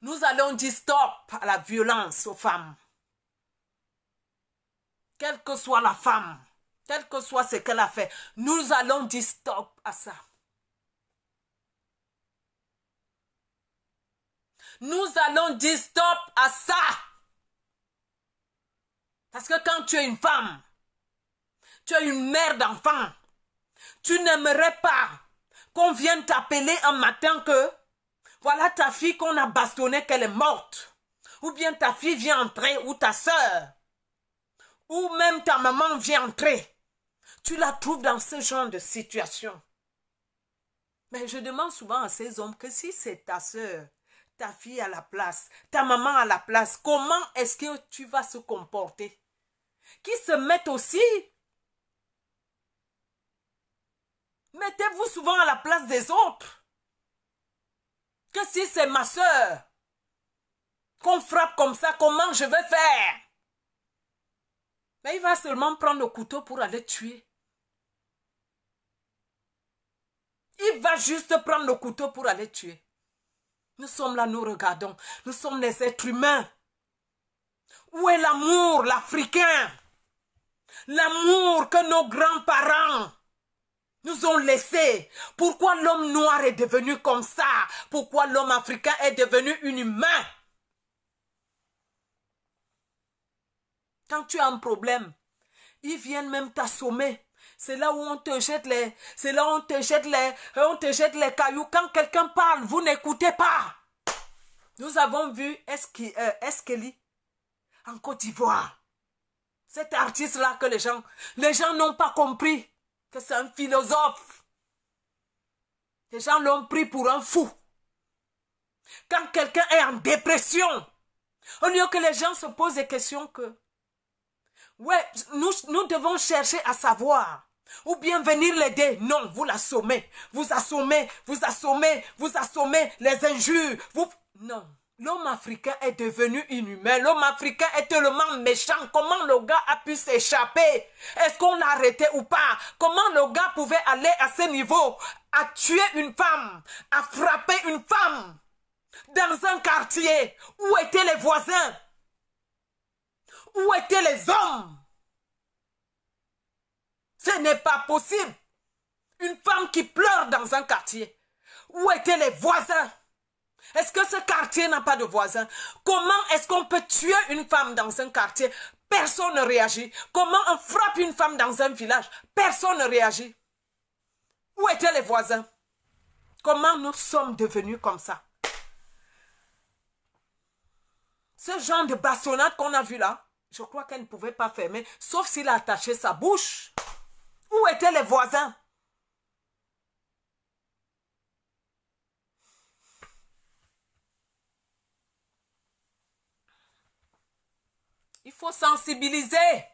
S1: Nous allons dire stop à la violence aux femmes. Quelle que soit la femme, quel que soit ce qu'elle a fait, nous allons dire stop à ça. Nous allons dire stop à ça. Parce que quand tu es une femme, tu es une mère d'enfant, tu n'aimerais pas qu'on vienne t'appeler un matin que voilà ta fille qu'on a bastonnée qu'elle est morte. Ou bien ta fille vient entrer, ou ta soeur. Ou même ta maman vient entrer. Tu la trouves dans ce genre de situation. Mais je demande souvent à ces hommes que si c'est ta soeur, ta fille à la place, ta maman à la place, comment est-ce que tu vas se comporter? Qui se mettent aussi? Mettez-vous souvent à la place des autres. Que si c'est ma soeur qu'on frappe comme ça, comment je vais faire? Mais il va seulement prendre le couteau pour aller tuer. Il va juste prendre le couteau pour aller tuer. Nous sommes là, nous regardons. Nous sommes les êtres humains. Où est l'amour, l'Africain? L'amour que nos grands-parents nous ont laissé. Pourquoi l'homme noir est devenu comme ça? Pourquoi l'homme africain est devenu un humain Quand tu as un problème, ils viennent même t'assommer. C'est là où on te jette les, c'est là où on te jette les, cailloux. Quand quelqu'un parle, vous n'écoutez pas. Nous avons vu euh, Eskeli en Côte d'Ivoire. Cet artiste-là que les gens, les gens n'ont pas compris que c'est un philosophe. Les gens l'ont pris pour un fou. Quand quelqu'un est en dépression, au lieu que les gens se posent des questions que, ouais, nous, nous devons chercher à savoir. Ou bien venir l'aider. Non, vous l'assommez. Vous assommez, vous assommez, vous assommez les injures. Vous... Non. L'homme africain est devenu inhumain. L'homme africain est tellement méchant. Comment le gars a pu s'échapper? Est-ce qu'on l'a arrêté ou pas? Comment le gars pouvait aller à ce niveau? À tuer une femme, à frapper une femme dans un quartier Où étaient les voisins? Où étaient les hommes? Ce n'est pas possible. Une femme qui pleure dans un quartier. Où étaient les voisins? Est-ce que ce quartier n'a pas de voisins Comment est-ce qu'on peut tuer une femme dans un quartier? Personne ne réagit. Comment on frappe une femme dans un village? Personne ne réagit. Où étaient les voisins? Comment nous sommes devenus comme ça? Ce genre de bastonnade qu'on a vu là, je crois qu'elle ne pouvait pas fermer, sauf s'il a attaché sa bouche. Où étaient les voisins? Il faut sensibiliser.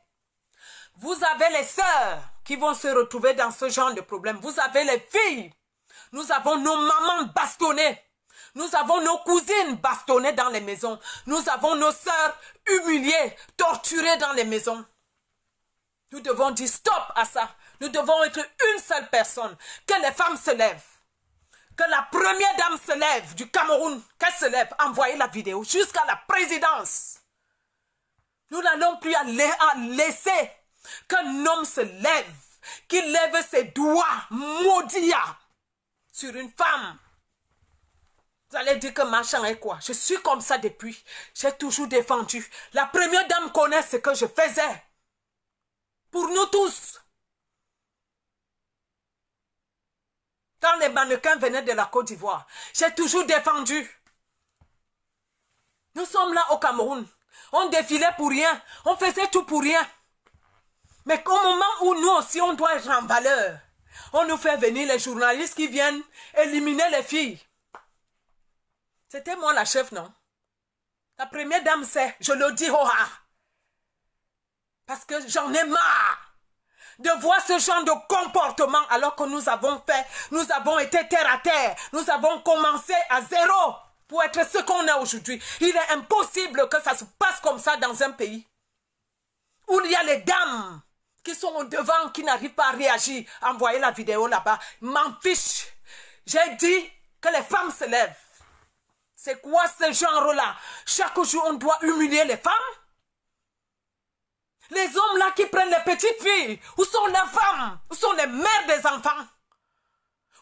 S1: Vous avez les sœurs qui vont se retrouver dans ce genre de problème. Vous avez les filles. Nous avons nos mamans bastonnées. Nous avons nos cousines bastonnées dans les maisons. Nous avons nos sœurs humiliées, torturées dans les maisons. Nous devons dire stop à ça. Nous devons être une seule personne. Que les femmes se lèvent. Que la première dame se lève du Cameroun, qu'elle se lève, envoyez la vidéo jusqu'à la présidence. Nous n'allons plus à laisser qu'un homme se lève, qu'il lève ses doigts maudits sur une femme. Vous allez dire que machin est quoi? Je suis comme ça depuis. J'ai toujours défendu. La première dame connaît ce que je faisais. Pour nous tous. Quand les mannequins venaient de la Côte d'Ivoire, j'ai toujours défendu. Nous sommes là au Cameroun. On défilait pour rien. On faisait tout pour rien. Mais au moment où nous aussi, on doit être en valeur, on nous fait venir les journalistes qui viennent éliminer les filles. C'était moi la chef, non? La première dame, c'est, je le dis, oh, Parce que j'en ai marre de voir ce genre de comportement alors que nous avons fait, nous avons été terre à terre, nous avons commencé à zéro pour être ce qu'on est aujourd'hui. Il est impossible que ça se passe comme ça dans un pays où il y a les dames qui sont au devant, qui n'arrivent pas à réagir. Envoyez la vidéo là-bas. M'en fiche. J'ai dit que les femmes se lèvent. C'est quoi ce genre-là? Chaque jour, on doit humilier les femmes? Les hommes là qui prennent les petites filles, où sont les femmes? Où sont les mères des enfants?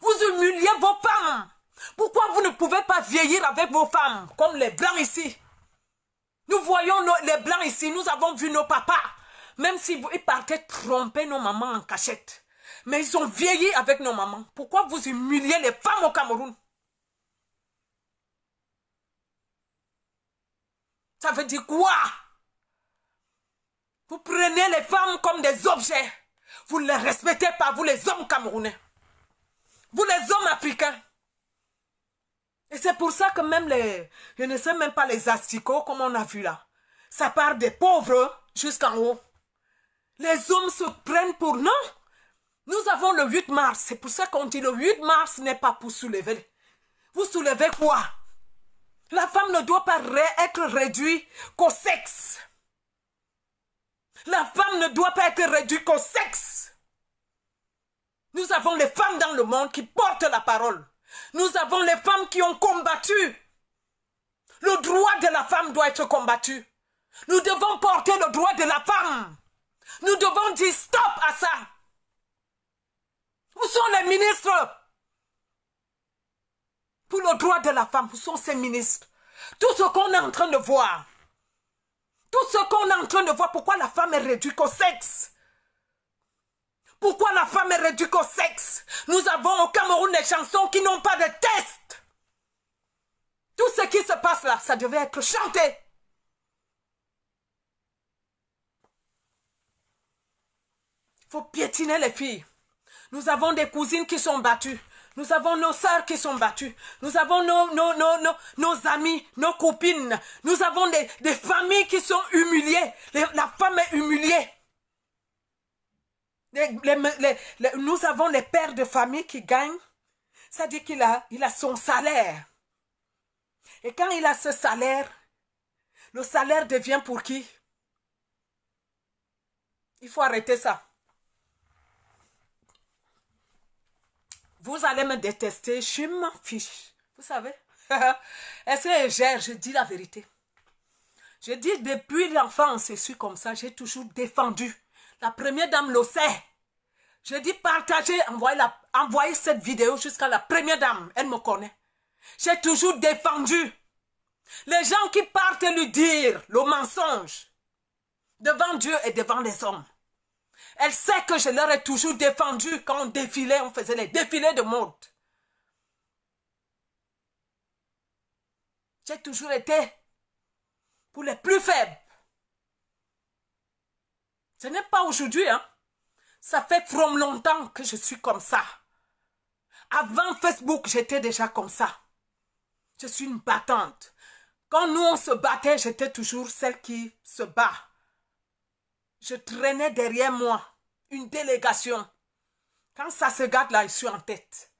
S1: Vous humiliez vos femmes. Pourquoi vous ne pouvez pas vieillir avec vos femmes, comme les blancs ici? Nous voyons les blancs ici, nous avons vu nos papas, même si ils partaient tromper nos mamans en cachette. Mais ils ont vieilli avec nos mamans. Pourquoi vous humiliez les femmes au Cameroun? Ça veut dire quoi? Vous prenez les femmes comme des objets. Vous ne les respectez pas, vous les hommes camerounais. Vous les hommes africains. Et c'est pour ça que même les, je ne sais même pas les asticots comme on a vu là. Ça part des pauvres jusqu'en haut. Les hommes se prennent pour non. Nous avons le 8 mars. C'est pour ça qu'on dit le 8 mars n'est pas pour soulever. Vous soulevez quoi? La femme ne doit pas être réduite qu'au sexe. La femme ne doit pas être réduite qu'au sexe. Nous avons les femmes dans le monde qui portent la parole. Nous avons les femmes qui ont combattu. Le droit de la femme doit être combattu. Nous devons porter le droit de la femme. Nous devons dire stop à ça. Où sont les ministres? Pour le droit de la femme Où sont ces ministres? Tout ce qu'on est en train de voir. Tout ce qu'on est en train de voir, pourquoi la femme est réduite au sexe? Pourquoi la femme est réduite au sexe? Nous avons au Cameroun des chansons qui n'ont pas de test. Tout ce qui se passe là, ça devait être chanté. faut piétiner les filles. Nous avons des cousines qui sont battues. Nous avons nos sœurs qui sont battues. Nous avons nos, nos, nos, amis, nos copines. Nous avons des familles qui sont humiliées. la femme est humiliée. Nous avons les pères de famille qui gagnent. Ça dit qu'il a, son salaire. Et quand il a ce salaire, le salaire devient pour qui? Il faut arrêter ça. Vous allez me détester, je m'en fiche. Vous savez? [LAUGHS] Est-ce que je Je dis la vérité. Je dis depuis l'enfance, je suis comme ça, j'ai toujours défendu. La première dame le sait. Je dis partagez, envoyez, la, envoyez cette vidéo jusqu'à la première dame. Elle me connaît. J'ai toujours défendu. Les gens qui partent lui dire le mensonge devant Dieu et devant les hommes. Elle sait que je leur ai toujours défendu quand on défilait, on faisait les défilés de mode. J'ai toujours été pour les plus faibles. Ce n'est pas aujourd'hui, hein. Ça fait trop longtemps que je suis comme ça. Avant Facebook, j'étais déjà comme ça. Je suis une battante. Quand nous, on se battait, j'étais toujours celle qui se bat je traînais derrière moi une délégation. Quand ça se garde là, je suis en tête.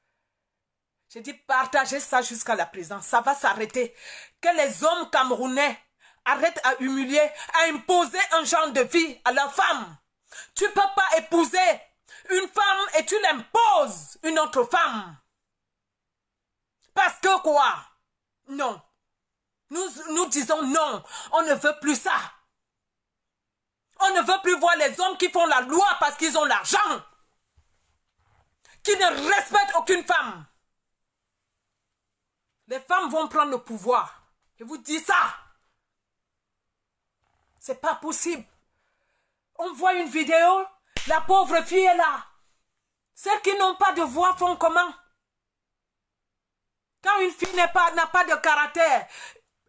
S1: J'ai dit partagez ça jusqu'à la prison. Ça va s'arrêter. Que les hommes camerounais arrêtent à humilier, à imposer un genre de vie à la femme. Tu ne peux pas épouser une femme et tu l'imposes une autre femme. Parce que quoi? Non. Nous, nous disons non. On ne veut plus ça. On ne veut plus voir les hommes qui font la loi parce qu'ils ont l'argent. Qui ne respectent aucune femme. Les femmes vont prendre le pouvoir. Je vous dis ça. C'est pas possible. On voit une vidéo, la pauvre fille est là. Celles qui n'ont pas de voix font comment? Quand une fille n'a pas, de caractère,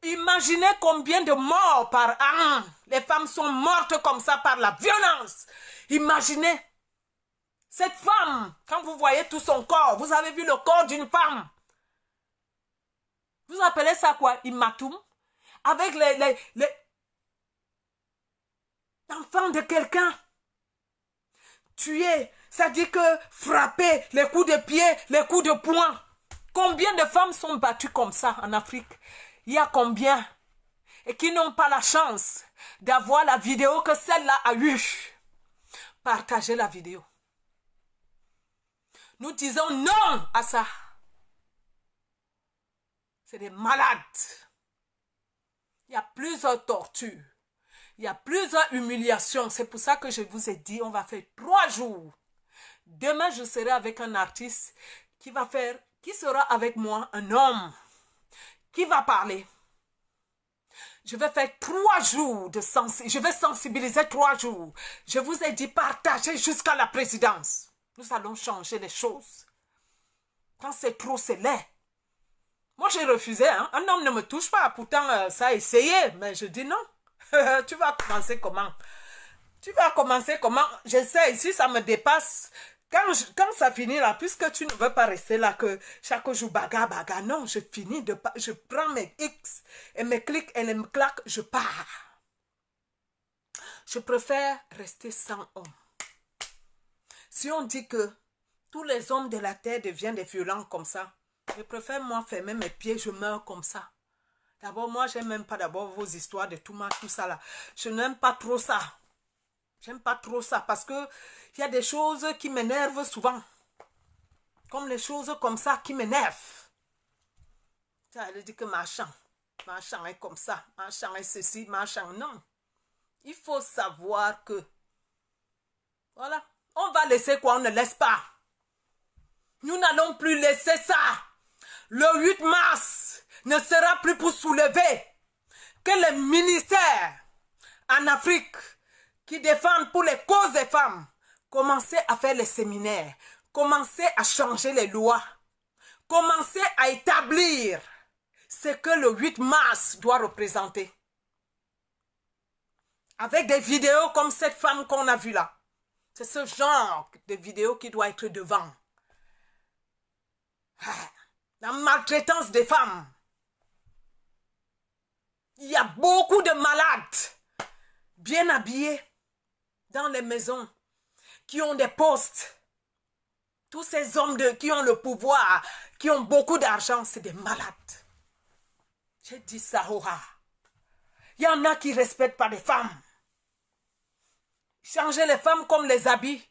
S1: Imaginez combien de morts par an. Les femmes sont mortes comme ça par la violence. Imaginez. Cette femme, quand vous voyez tout son corps, vous avez vu le corps d'une femme. Vous appelez ça quoi? Imatum Avec les enfants de quelqu'un. Tuer, ça dit que frapper, les coups de pied, les coups de poing. Combien de femmes sont battues comme ça en Afrique? Il y a combien? Et qui n'ont pas la chance d'avoir la vidéo que celle-là a eue? Partagez la vidéo. Nous disons non à ça. C'est des malades. Il y a plusieurs tortures. Il y a plusieurs humiliations. C'est pour ça que je vous ai dit, on va faire trois jours. Demain, je serai avec un artiste qui va faire, qui sera avec moi, un homme qui va parler. Je vais faire trois jours de sensibilisation. Je vais sensibiliser trois jours. Je vous ai dit partager jusqu'à la présidence. Nous allons changer les choses. Quand c'est trop, c'est laid. Moi, j'ai refusé. Hein. Un homme ne me touche pas. Pourtant, euh, ça a essayé. Mais je dis non. [LAUGHS] tu vas commencer comment? Tu vas commencer comment? Je sais, ici, ça me dépasse. Quand, ça finit là, puisque tu ne veux pas rester là que chaque jour baga baga, non, je finis de je prends mes X et mes clics et mes claques, je pars. Je préfère rester sans homme. Si on dit que tous les hommes de la terre deviennent des violents comme ça, je préfère moi fermer mes pieds, je meurs comme ça. D'abord, moi, j'aime même pas d'abord vos histoires de tout, tout ça là. Je n'aime pas trop ça. J'aime pas trop ça parce que il y a des choses qui m'énervent souvent. Comme les choses comme ça qui m'énervent. Ça veut dire que machin, machin est comme ça, machin est ceci, machin. Non. Il faut savoir que, voilà, on va laisser quoi, on ne laisse pas. Nous n'allons plus laisser ça. Le 8 mars ne sera plus pour soulever que les ministères en Afrique qui défendent pour les causes des femmes commencer à faire les séminaires, commencer à changer les lois, commencer à établir ce que le 8 mars doit représenter. Avec des vidéos comme cette femme qu'on a vue là. C'est ce genre de vidéo qui doit être devant. Ah, la maltraitance des femmes. Il y a beaucoup de malades bien habillés dans les maisons qui ont des postes. Tous ces hommes qui ont le pouvoir, qui ont beaucoup d'argent, c'est des malades. J'ai dit ça, Il y en a qui ne respectent pas les femmes. Changer les femmes comme les habits.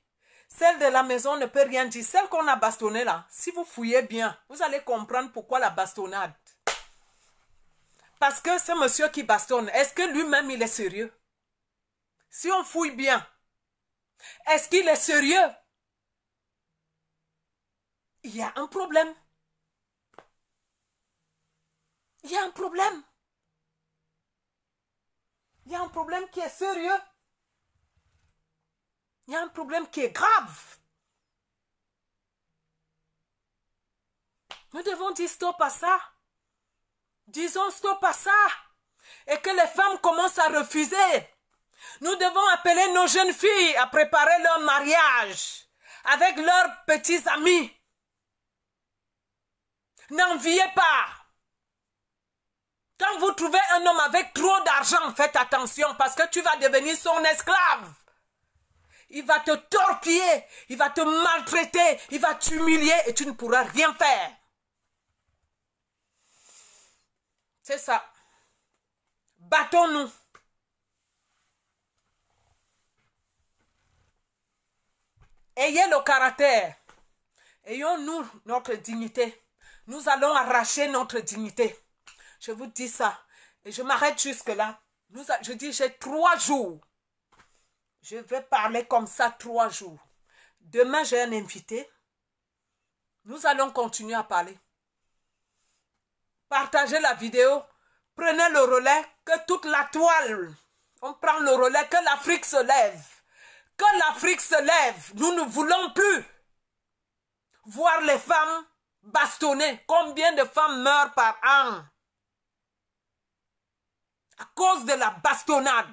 S1: Celle de la maison ne peut rien dire. Celle qu'on a bastonnée là, si vous fouillez bien, vous allez comprendre pourquoi la bastonnade. Parce que ce monsieur qui bastonne, est-ce que lui-même il est sérieux? Si on fouille bien, est-ce qu'il est sérieux? Il y a un problème. Il y a un problème. Il y a un problème qui est sérieux. Il y a un problème qui est grave. Nous devons dire stop à ça. Disons stop à ça. Et que les femmes commencent à refuser. Nous devons appeler nos jeunes filles à préparer leur mariage avec leurs petits amis. N'enviez pas. Quand vous trouvez un homme avec trop d'argent, faites attention parce que tu vas devenir son esclave. Il va te torpiller, il va te maltraiter, il va t'humilier et tu ne pourras rien faire. C'est ça. Battons-nous. Ayez le caractère. Ayons-nous notre dignité. Nous allons arracher notre dignité. Je vous dis ça. Et je m'arrête jusque là. je dis, j'ai trois jours. Je vais parler comme ça trois jours. Demain, j'ai un invité. Nous allons continuer à parler. Partagez la vidéo. Prenez le relais. Que toute la toile. On prend le relais. Que l'Afrique se lève. Que l'Afrique se lève. Nous ne voulons plus voir les femmes bastonnées. Combien de femmes meurent par an à cause de la bastonnade,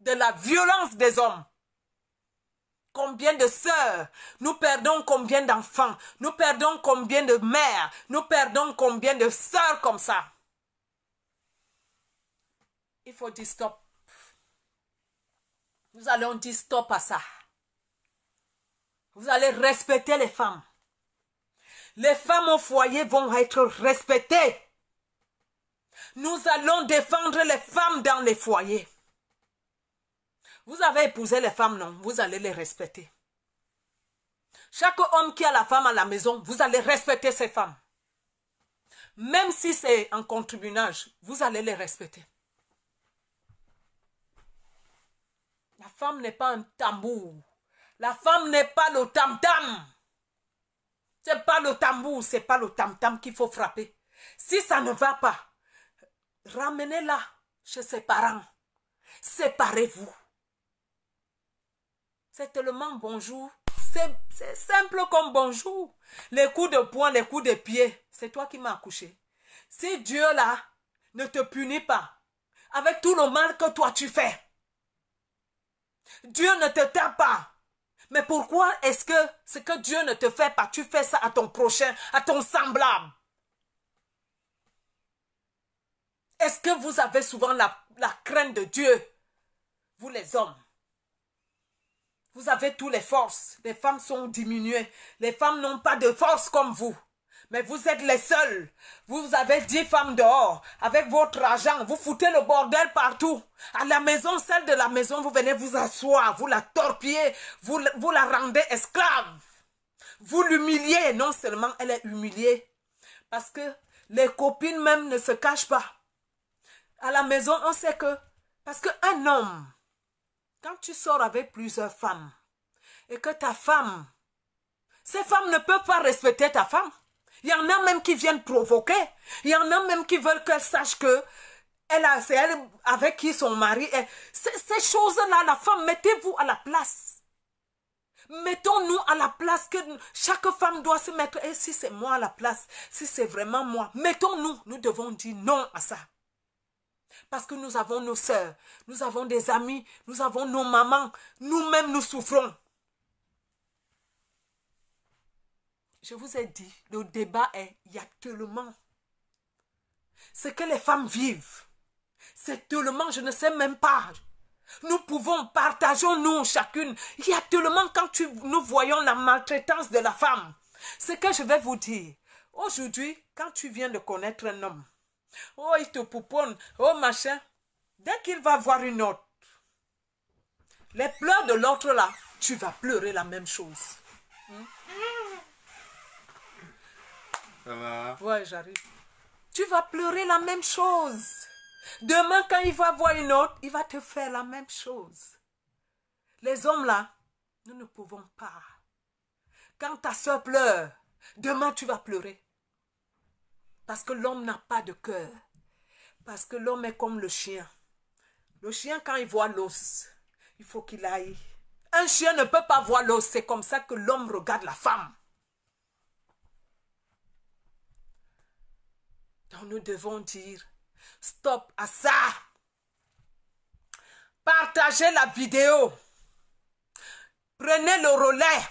S1: de la violence des hommes? Combien de sœurs Nous perdons combien d'enfants Nous perdons combien de mères Nous perdons combien de sœurs comme ça Il faut dire stop. Nous allons dire stop à ça. Vous allez respecter les femmes. Les femmes au foyer vont être respectées. Nous allons défendre les femmes dans les foyers. Vous avez épousé les femmes, non? Vous allez les respecter. Chaque homme qui a la femme à la maison, vous allez respecter ces femmes. Même si c'est un contribunage, vous allez les respecter. La femme n'est pas un tambour. La femme n'est pas le tam-tam. C'est pas le tambour, c'est pas le tam-tam qu'il faut frapper. Si ça ne va pas, ramenez-la chez ses parents. Séparez-vous. C'est tellement bonjour. C'est simple comme bonjour. Les coups de poing, les coups de pied, c'est toi qui m'as accouché. Si Dieu là ne te punit pas avec tout le mal que toi tu fais, Dieu ne te tape pas. Mais pourquoi est-ce que ce que Dieu ne te fait pas, tu fais ça à ton prochain, à ton semblable? Est-ce que vous avez souvent la crainte de Dieu, vous les hommes? Vous avez toutes les forces. Les femmes sont diminuées. Les femmes n'ont pas de force comme vous. Mais vous êtes les seuls. Vous avez dix femmes dehors. Avec votre argent, vous foutez le bordel partout. À la maison, celle de la maison, vous venez vous asseoir. Vous la torpillez. Vous, vous la rendez esclave. Vous l'humiliez. Non seulement elle est humiliée. Parce que les copines même ne se cachent pas. À la maison, on sait que... Parce qu'un homme, quand tu sors avec plusieurs femmes, et que ta femme, ces femmes ne peuvent pas respecter ta femme. Il y en a même qui viennent provoquer. Il y en a même qui veulent qu'elle sache que elle c'est elle avec qui son mari est. Ces choses-là, la femme, mettez-vous à la place. Mettons-nous à la place que chaque femme doit se mettre. Et si c'est moi à la place, si c'est vraiment moi, mettons-nous. Nous devons dire non à ça. Parce que nous avons nos sœurs, nous avons des amis, nous avons nos mamans, nous-mêmes nous souffrons. Je vous ai dit, le débat est, il y a tellement. Ce que les femmes vivent, c'est tellement, je ne sais même pas. Nous pouvons, partageons-nous chacune. Il y a tellement quand nous voyons la maltraitance de la femme. Ce que je vais vous dire, aujourd'hui, quand tu viens de connaître un homme, oh, il te pouponne, oh, machin, dès qu'il va voir une autre, les pleurs de l'autre là, tu vas pleurer la même chose. Hmm?
S2: Ça va?
S1: Ouais, j'arrive. Tu vas pleurer la même chose. Demain, quand il va voir une autre, il va te faire la même chose. Les hommes là, nous ne pouvons pas. Quand ta soeur pleure, demain tu vas pleurer. Parce que l'homme n'a pas de cœur. Parce que l'homme est comme le chien. Le chien, quand il voit l'os, il faut qu'il aille. Un chien ne peut pas voir l'os. C'est comme ça que l'homme regarde la femme. Donc nous devons dire stop à ça. Partagez la vidéo. Prenez le relais.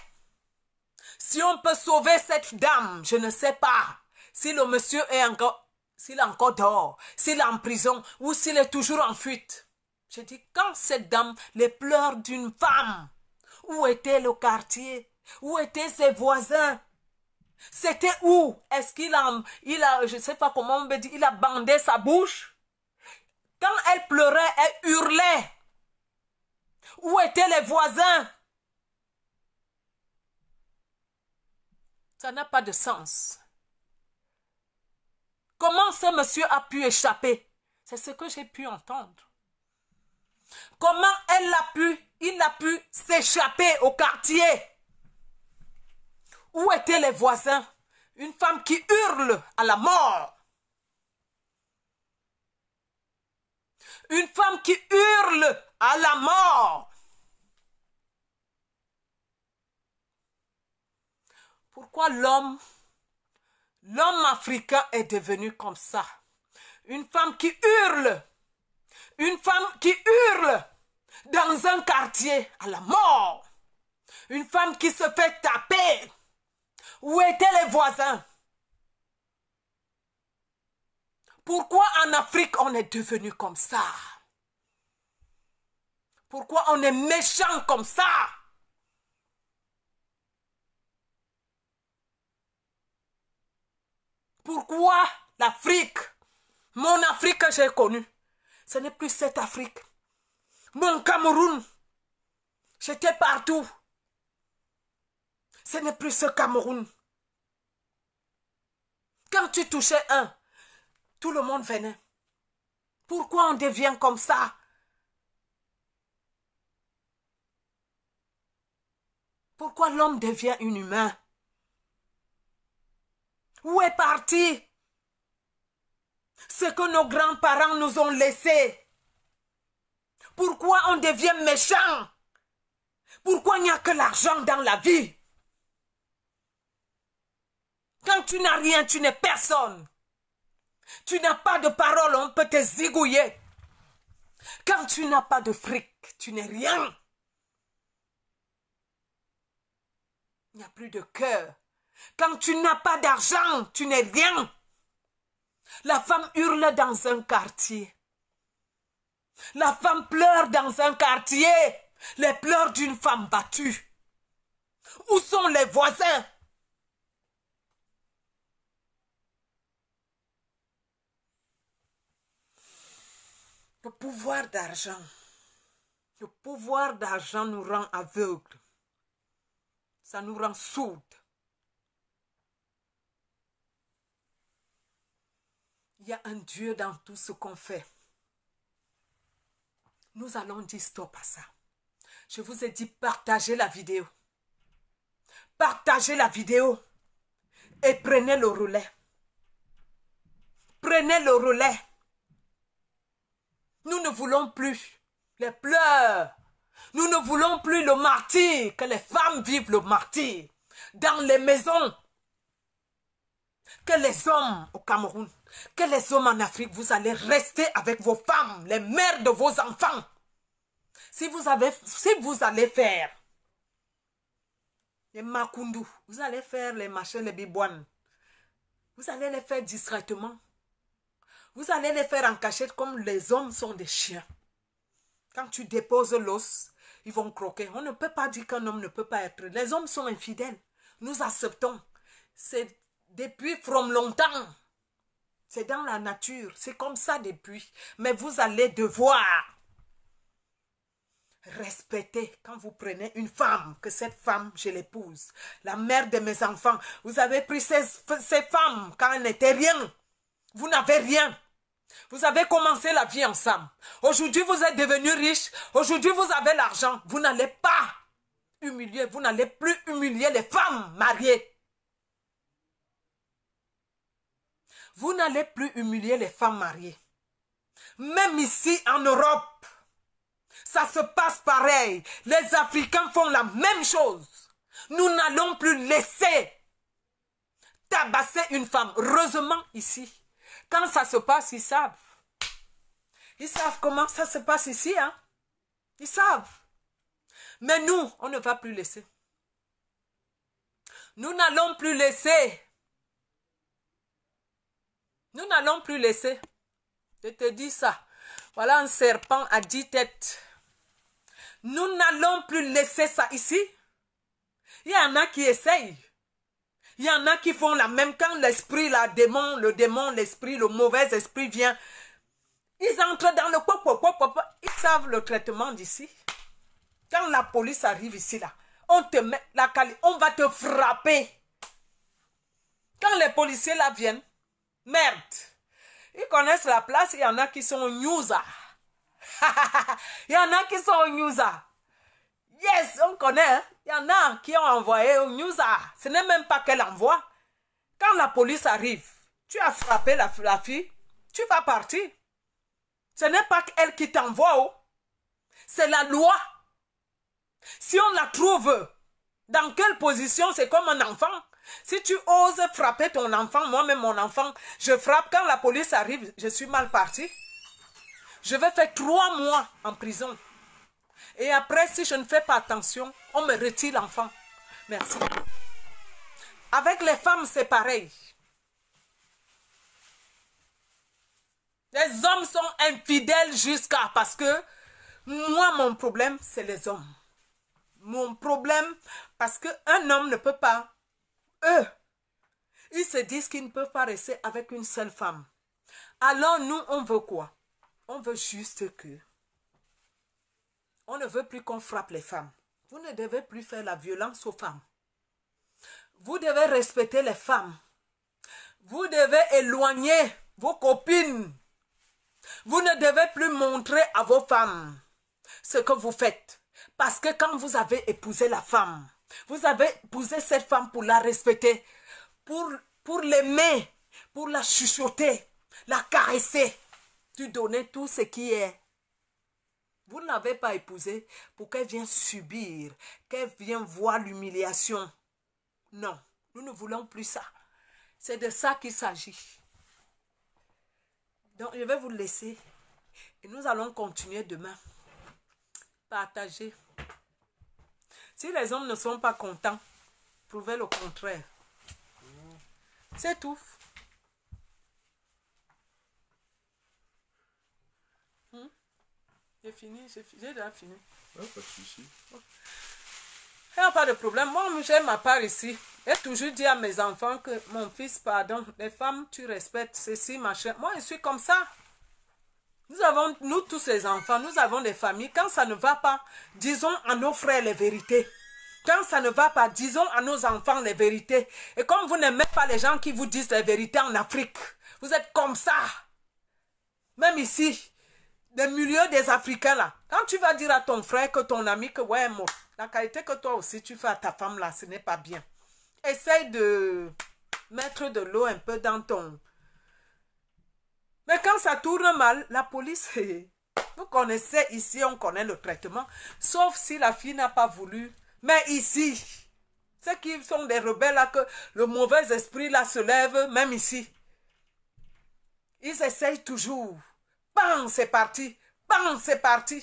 S1: Si on peut sauver cette dame, je ne sais pas. Si le monsieur est encore, s'il est encore dehors, s'il est en prison ou s'il est toujours en fuite. Je dis, quand cette dame, les pleurs d'une femme, où était le quartier? Où étaient ses voisins? C'était où? Est-ce qu'il a, il a, je sais pas comment on peut dire, il a bandé sa bouche? Quand elle pleurait, elle hurlait. Où étaient les voisins? Ça n'a pas de sens. Comment ce monsieur a pu échapper? C'est ce que j'ai pu entendre. Comment elle a pu, il a pu s'échapper au quartier? Où étaient les voisins? Une femme qui hurle à la mort. Une femme qui hurle à la mort. Pourquoi l'homme, l'homme africain est devenu comme ça. Une femme qui hurle, une femme qui hurle dans un quartier à la mort. Une femme qui se fait taper. Où étaient les voisins? Pourquoi en Afrique on est devenu comme ça? Pourquoi on est méchant comme ça? Pourquoi l'Afrique, mon Afrique que j'ai connue, ce n'est plus cette Afrique. Mon Cameroun, j'étais partout. Ce n'est plus ce Cameroun. Quand tu touchais un, tout le monde venait. Pourquoi on devient comme ça? Pourquoi l'homme devient inhumain? Où est parti? Ce que nos grands-parents nous ont laissé Pourquoi on devient méchant? Pourquoi il n'y a que l'argent dans la vie? Quand tu n'as rien, tu n'es personne. Tu n'as pas de parole, on peut te zigouiller. Quand tu n'as pas de fric, tu n'es rien. Il n'y a plus de cœur. Quand tu n'as pas d'argent, tu n'es rien. La femme hurle dans un quartier. La femme pleure dans un quartier. Les pleurs d'une femme battue. Où sont les voisins? Le pouvoir d'argent. Le pouvoir d'argent nous rend aveugles. Ça nous rend sourds. Il y a un Dieu dans tout ce qu'on fait. Nous allons dire stop à ça. Je vous ai dit partagez la vidéo. Partagez la vidéo. Et prenez le relais. Prenez le relais. Nous ne voulons plus les pleurs. Nous ne voulons plus le martyr, que les femmes vivent le martyr dans les maisons. Que les hommes au Cameroun, que les hommes en Afrique, vous allez rester avec vos femmes, les mères de vos enfants. Si vous, avez, si vous allez faire les makundu, vous allez faire les machins, les bibouanes, vous allez les faire discrètement. Vous allez les faire en cachette comme les hommes sont des chiens. Quand tu déposes l'os, ils vont croquer. On ne peut pas dire qu'un homme ne peut pas être. Les hommes sont infidèles. Nous acceptons. C'est depuis from longtemps. C'est dans la nature. C'est comme ça depuis. Mais vous allez devoir respecter quand vous prenez une femme, que cette femme, je l'épouse. La mère de mes enfants. Vous avez pris ces, ces femmes quand elles n'étaient rien. Vous n'avez rien. Vous avez commencé la vie ensemble. Aujourd'hui, vous êtes devenus riches. Aujourd'hui, vous avez l'argent. Vous n'allez pas humilier. Vous n'allez plus humilier les femmes mariées. Vous n'allez plus humilier les femmes mariées. Même ici en Europe, ça se passe pareil. Les Africains font la même chose. Nous n'allons plus laisser tabasser une femme. Heureusement ici, quand ça se passe, ils savent. Ils savent comment ça se passe ici. Hein? Ils savent. Mais nous, on ne va plus laisser. Nous n'allons plus laisser. Nous n'allons plus laisser. Je te dis ça. Voilà un serpent à dix têtes. Nous n'allons plus laisser ça ici. Il y en a qui essayent. Il y en a qui font la même quand l'esprit, la démon, le démon, l'esprit, le mauvais esprit vient. Ils entrent dans le pop, Ils savent le traitement d'ici. Quand la police arrive ici, là, on te met la cali, on va te frapper. Quand les policiers viennent, merde. Ils connaissent la place, il y en a qui sont Newsa. [LAUGHS] il y en a qui sont Newsa. Yes, on connaît. Hein. Il y en a qui ont envoyé au Newsa. Ce n'est même pas qu'elle envoie. Quand la police arrive, tu as frappé la, fille, tu vas partir. Ce n'est pas elle qui t'envoie. Oh. C'est la loi. Si on la trouve, dans quelle position c'est comme un enfant Si tu oses frapper ton enfant, moi-même mon enfant, je frappe quand la police arrive, je suis mal parti. Je vais faire trois mois en prison. Et après, si je ne fais pas attention, on me retire l'enfant. Merci. Avec les femmes, c'est pareil. Les hommes sont infidèles jusqu'à... Parce que moi, mon problème, c'est les hommes. Mon problème, parce qu'un homme ne peut pas... Eux, ils se disent qu'ils ne peuvent pas rester avec une seule femme. Alors nous, on veut quoi? On veut juste que... On ne veut plus qu'on frappe les femmes. Vous ne devez plus faire la violence aux femmes. Vous devez respecter les femmes. Vous devez éloigner vos copines. Vous ne devez plus montrer à vos femmes ce que vous faites. Parce que quand vous avez épousé la femme, vous avez épousé cette femme pour la respecter, pour, l'aimer, pour la chuchoter, la caresser, tu donner tout ce qui est. Vous ne l'avez pas épousée pour qu'elle vienne subir, qu'elle vienne voir l'humiliation. Non, nous ne voulons plus ça. C'est de ça qu'il s'agit. Donc, je vais vous laisser. Et nous allons continuer demain. Partager. Si les hommes ne sont pas contents, prouvez le contraire. C'est tout. Hmm? J'ai fini, j'ai déjà fini.
S2: Ouais, pas de souci.
S1: Il n'y a pas de problème. Moi, j'ai ma part ici. J'ai toujours dit à mes enfants que mon fils, pardon, les femmes, tu respectes ceci, machin. Moi, je suis comme ça. Nous avons, nous tous les enfants, nous avons des familles. Quand ça ne va pas, disons à nos frères les vérités. Quand ça ne va pas, disons à nos enfants les vérités. Et comme vous n'aimez pas les gens qui vous disent les vérités en Afrique, vous êtes comme ça. Même ici, des milieux des Africains là. Quand tu vas dire à ton frère que ton ami que ouais, moi, la qualité que toi aussi tu fais à ta femme là, ce n'est pas bien. Essaye de mettre de l'eau un peu dans ton... Mais quand ça tourne mal, la police, [LAUGHS] vous connaissez ici, on connaît le traitement. Sauf si la fille n'a pas voulu. Mais ici, ceux qui sont des rebelles là, que le mauvais esprit là se lève, même ici. Ils essayent toujours. Bam, c'est parti. Bam, c'est parti.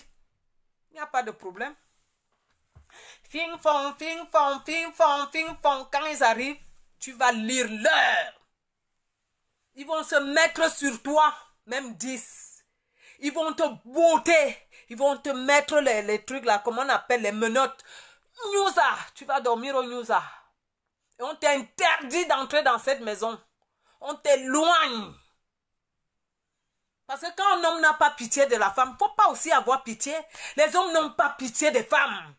S1: Il n'y a pas de problème. Fing fong, fing fong, fing fong, fing fong. Quand ils arrivent, tu vas lire l'heure. Ils vont se mettre sur toi, même 10. Ils vont te botter. Ils vont te mettre les, les trucs là, comment on appelle les menottes. Nyusa, tu vas dormir au Nyusa. Et on t'interdit d'entrer dans cette maison. On t'éloigne. Parce que quand un homme n'a pas pitié de la femme, il ne faut pas aussi avoir pitié. Les hommes n'ont pas pitié des femmes.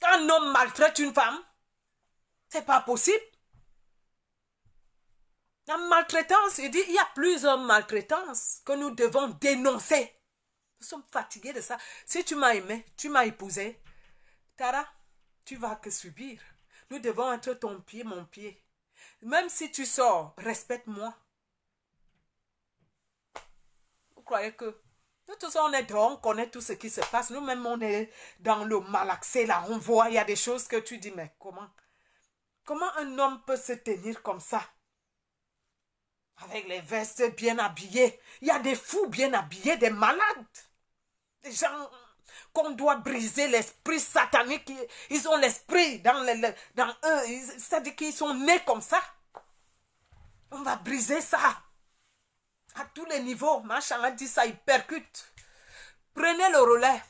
S1: Quand un homme maltraite une femme, c'est pas possible. La maltraitance, il dit, il y a plusieurs maltraitances que nous devons dénoncer. Nous sommes fatigués de ça. Si tu m'as aimé, tu m'as épousé, Tara, tu vas que subir. Nous devons être ton pied, mon pied. Même si tu sors, respecte-moi. Vous croyez que nous tous on est on connaît tout ce qui se passe. Nous-mêmes, on est dans le malaxé là. On voit, il y a des choses que tu dis, mais comment? Comment un homme peut se tenir comme ça? Avec les vestes bien habillées. Il y a des fous bien habillés, des malades. Des gens qu'on doit briser l'esprit satanique. Ils ont l'esprit dans, eux. C'est-à-dire qu'ils sont nés comme ça. On va briser ça. À tous les niveaux. Machin a dit ça, il percute. Prenez le relais.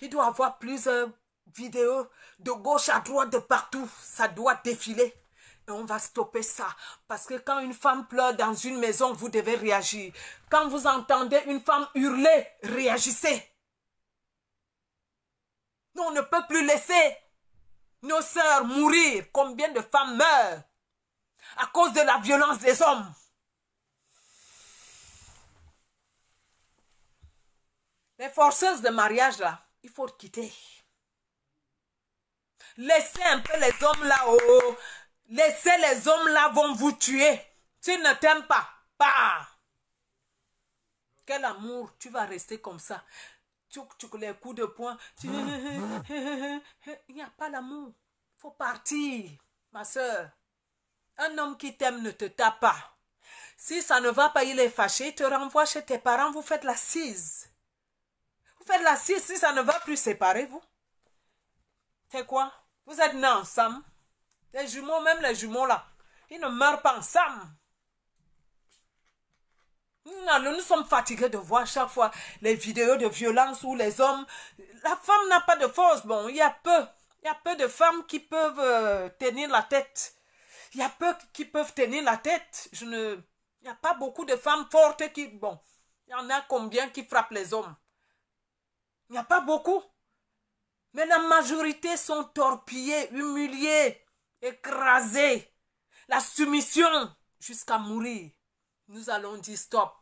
S1: Il doit avoir plusieurs vidéos de gauche à droite, de partout. Ça doit défiler. On va stopper ça. Parce que quand une femme pleure dans une maison, vous devez réagir. Quand vous entendez une femme hurler, réagissez. Nous, on ne peut plus laisser nos sœurs mourir. Combien de femmes meurent à cause de la violence des hommes? Les forceuses de mariage, là, il faut quitter. Laissez un peu les hommes là-haut. Laissez les hommes là vont vous tuer. S'ils ne t'aiment pas, pas. Quel amour, tu vas rester comme ça. Tu, tu les coups de poing. Tu... Il n'y a pas l'amour. Il faut partir, ma soeur. Un homme qui t'aime ne te tape pas. Si ça ne va pas, il est fâché, il te renvoie chez tes parents, vous faites la cise. Vous faites la cise, si ça ne va plus, séparez-vous. C'est quoi? Vous êtes nés ensemble. Les jumeaux, même les jumeaux là, ils ne meurent pas ensemble. Non, nous, sommes fatigués de voir chaque fois les vidéos de violence où les hommes... La femme n'a pas de force. Bon, il y a peu. Il y a peu de femmes qui peuvent euh, tenir la tête. Il y a peu qui peuvent tenir la tête. Je ne... Il n'y a pas beaucoup de femmes fortes qui... Bon, il y en a combien qui frappent les hommes? Il n'y a pas beaucoup. Mais la majorité sont torpillées, humiliées, écrasées. La soumission jusqu'à mourir. Nous allons dire stop.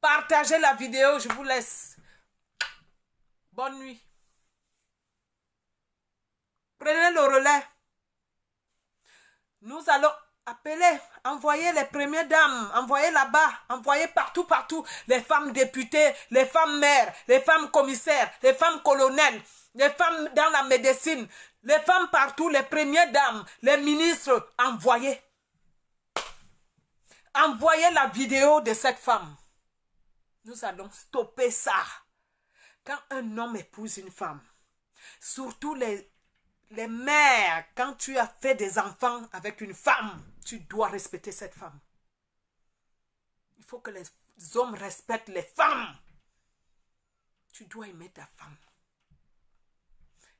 S1: Partagez la vidéo, je vous laisse. Bonne nuit. Prenez le relais. Nous allons appeler, envoyer les premières dames, envoyer là-bas, envoyer partout, partout, les femmes députées, les femmes maires, les femmes commissaires, les femmes colonels, les femmes dans la médecine, les femmes partout, les premières dames, les ministres, envoyez. Envoyez la vidéo de cette femme. Nous allons stopper ça. Quand un homme épouse une femme, surtout les, les mères, quand tu as fait des enfants avec une femme, tu dois respecter cette femme. Il faut que les hommes respectent les femmes. tu dois aimer ta femme.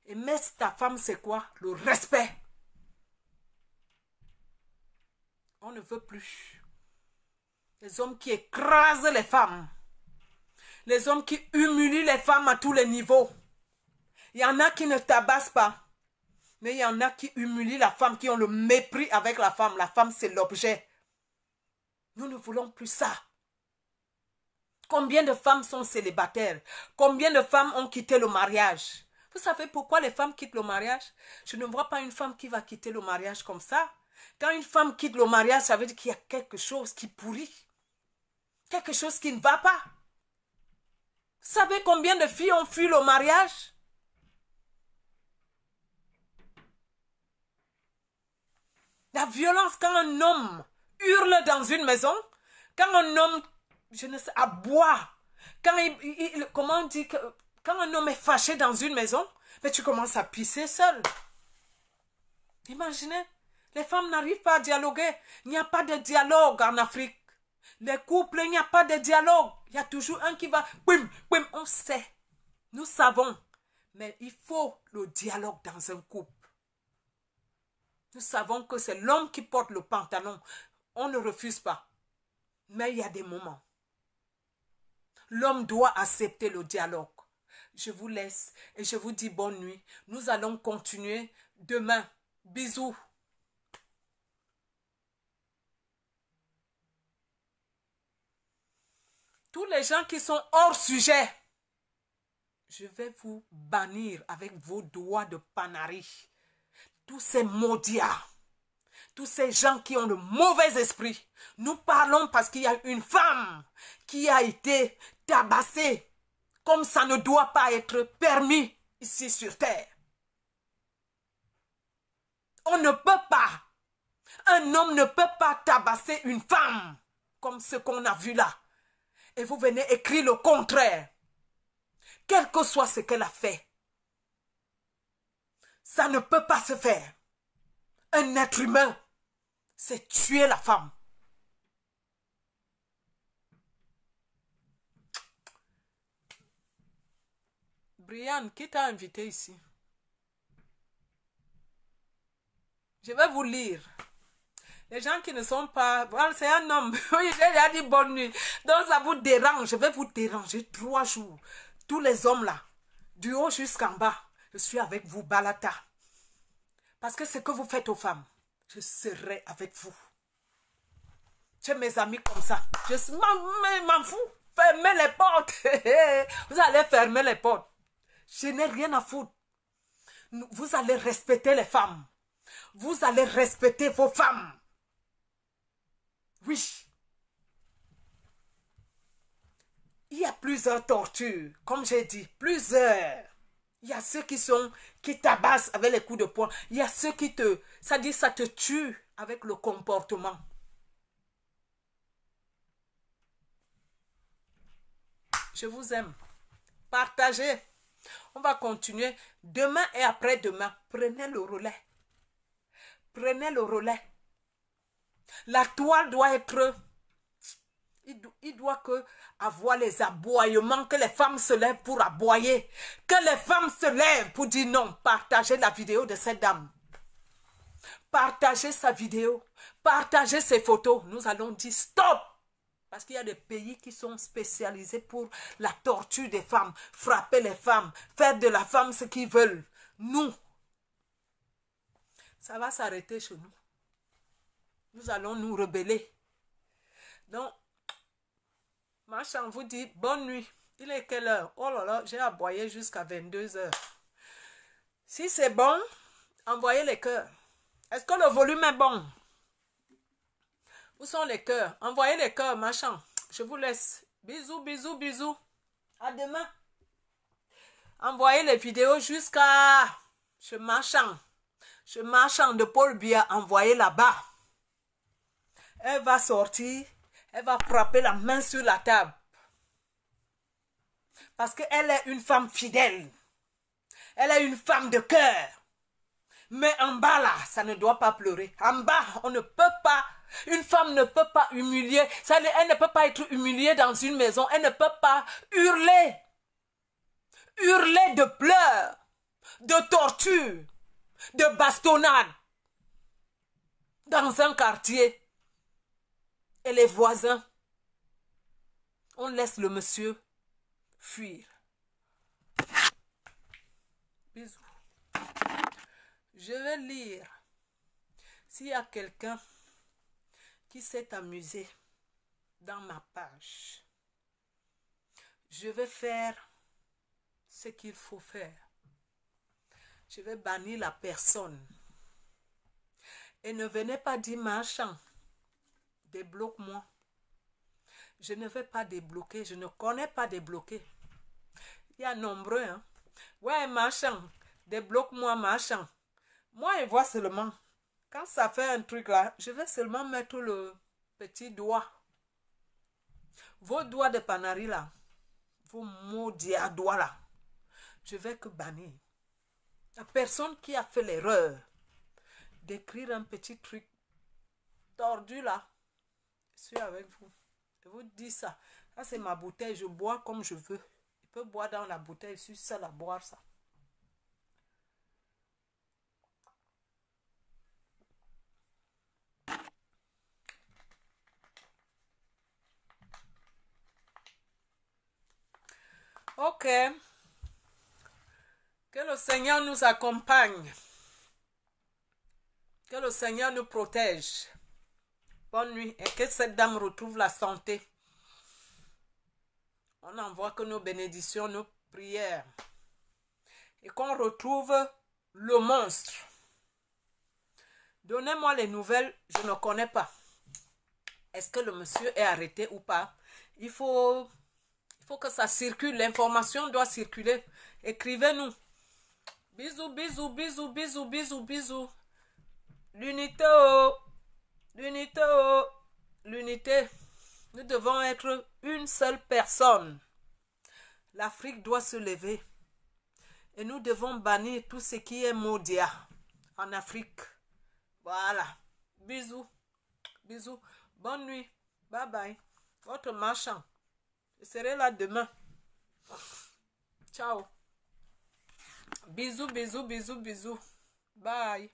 S1: Aimer ta femme, c'est quoi? Le respect. On ne veut plus. Les hommes qui écrasent les femmes. Les hommes qui humilient les femmes à tous les niveaux. Il y en a qui ne tabassent pas. Mais il y en a qui humilient la femme, qui ont le mépris avec la femme. La femme, c'est l'objet. Nous ne voulons plus ça. Combien de femmes sont célibataires? Combien de femmes ont quitté le mariage? Vous savez pourquoi les femmes quittent le mariage? Je ne vois pas une femme qui va quitter le mariage comme ça. Quand une femme quitte le mariage, ça veut dire qu'il y a quelque chose qui pourrit. Quelque chose qui ne va pas. Vous savez combien de filles ont fui le mariage? La violence quand un homme hurle dans une maison, quand un homme, je ne sais, aboie, quand il, comment on dit que, quand un homme est fâché dans une maison, mais tu commences à pisser seul. Imaginez, les femmes n'arrivent pas à dialoguer. Il n'y a pas de dialogue en Afrique. Les couples, il n'y a pas de dialogue. Il y a toujours un qui va, bim, bim, on sait. Nous savons. Mais il faut le dialogue dans un couple. Nous savons que c'est l'homme qui porte le pantalon. On ne refuse pas. Mais il y a des moments. L'homme doit accepter le dialogue. Je vous laisse et je vous dis bonne nuit. Nous allons continuer demain. Bisous. Tous les gens qui sont hors sujet, je vais vous bannir avec vos doigts de panari. Tous ces maudits tous ces gens qui ont le mauvais esprit. Nous parlons parce qu'il y a une femme qui a été tabassée comme ça ne doit pas être permis ici sur terre. On ne peut pas, un homme ne peut pas tabasser une femme comme ce qu'on a vu là. Et vous venez écrire le contraire. Quel que soit ce qu'elle a fait. Ça ne peut pas se faire. Un être humain c'est tuer la femme. Brian, qui t'a invité ici? Je vais vous lire. Les gens qui ne sont pas... c'est un homme. [LAUGHS] Oui, j'ai déjà dit bonne nuit. Donc ça vous dérange. Je vais vous déranger trois jours. Tous les hommes là, du haut jusqu'en bas, je suis avec vous, Balata. Parce que c'est que vous faites aux femmes je serai avec vous. J'ai mes amis comme ça. Je m'en fous. Fermez les portes. [LAUGHS] vous allez fermer les portes. Je n'ai rien à foutre. Vous allez respecter les femmes. Vous allez respecter vos femmes. Oui. Il y a plusieurs tortures, comme j'ai dit, plusieurs. Il y a ceux qui sont, qui tabassent avec les coups de poing. Il y a ceux qui te, ça dit, ça te tue avec le comportement. Je vous aime. Partagez. On va continuer. Demain et après-demain, prenez le relais. Prenez le relais. La toile doit être il, doit que avoir les aboiements, que les femmes se lèvent pour aboyer, que les femmes se lèvent pour dire non, partagez la vidéo de cette dame. Partagez sa vidéo, partagez ses photos. Nous allons dire stop. Parce qu'il y a des pays qui sont spécialisés pour la torture des femmes, frapper les femmes, faire de la femme ce qu'ils veulent. Nous, ça va s'arrêter chez nous. Nous allons nous rebeller. Donc, Machin vous dit bonne nuit. Il est quelle heure? Oh là là, j'ai aboyé jusqu'à 22 heures. Si c'est bon, envoyez les cœurs. Est-ce que le volume est bon? Où sont les cœurs? Envoyez les cœurs, machin. Je vous laisse. Bisous, bisous, bisous. À demain. Envoyez les vidéos jusqu'à ce marchand. Ce marchand de Paul Bia, envoyez là-bas. Elle va sortir elle va frapper la main sur la table. Parce qu'elle est une femme fidèle. Elle est une femme de cœur. Mais en bas là, ça ne doit pas pleurer. En bas, on ne peut pas. Une femme ne peut pas humilier. elle ne peut pas être humiliée dans une maison. Elle ne peut pas hurler. hurler de pleurs, de torture, de bastonnade dans un quartier. Et les voisins, on laisse le monsieur fuir. Bisous. Je vais lire s'il y a quelqu'un s'est amusé dans ma page. Je vais faire ce qu'il faut faire. Je vais bannir la personne. Et ne venez pas dire marchand, débloque-moi. Je ne vais pas débloquer, je ne connais pas débloquer. Il y a nombreux, hein. Ouais, marchand, débloque-moi, marchand. Moi, je vois seulement. Quand ça fait un truc là, je vais seulement mettre le petit doigt. Vos doigts de panari là, vos maudits doigts là, je vais que bannir. La personne qui a fait l'erreur d'écrire un petit truc tordu là, je suis avec vous. Je vous dis ça. Ça, c'est ma bouteille. Je bois comme je veux. Je peux boire dans la bouteille. Je suis seul à boire ça. Ok. Que le Seigneur nous accompagne. Que le Seigneur nous protège. Bonne nuit et que cette dame retrouve la santé. On n'envoie que nos bénédictions, nos prières. Et qu'on retrouve le monstre. Donnez-moi les nouvelles, je ne connais pas. Est-ce que le monsieur est arrêté ou pas? Il faut, faut que ça circule, l'information doit circuler. Écrivez-nous. Bisous, bisous, bisous, bisous, bisous, bisous. L'unité, oh. l'unité, oh. l'unité. Nous devons être une seule personne. L'Afrique doit se lever. Et nous devons bannir tout ce qui est maudit en Afrique. Voilà. Bisous. Bisous. Bonne nuit. Bye bye. Votre marchand. Je serai là demain. Ciao. Bisous, bisous, bisous, bisous. Bye.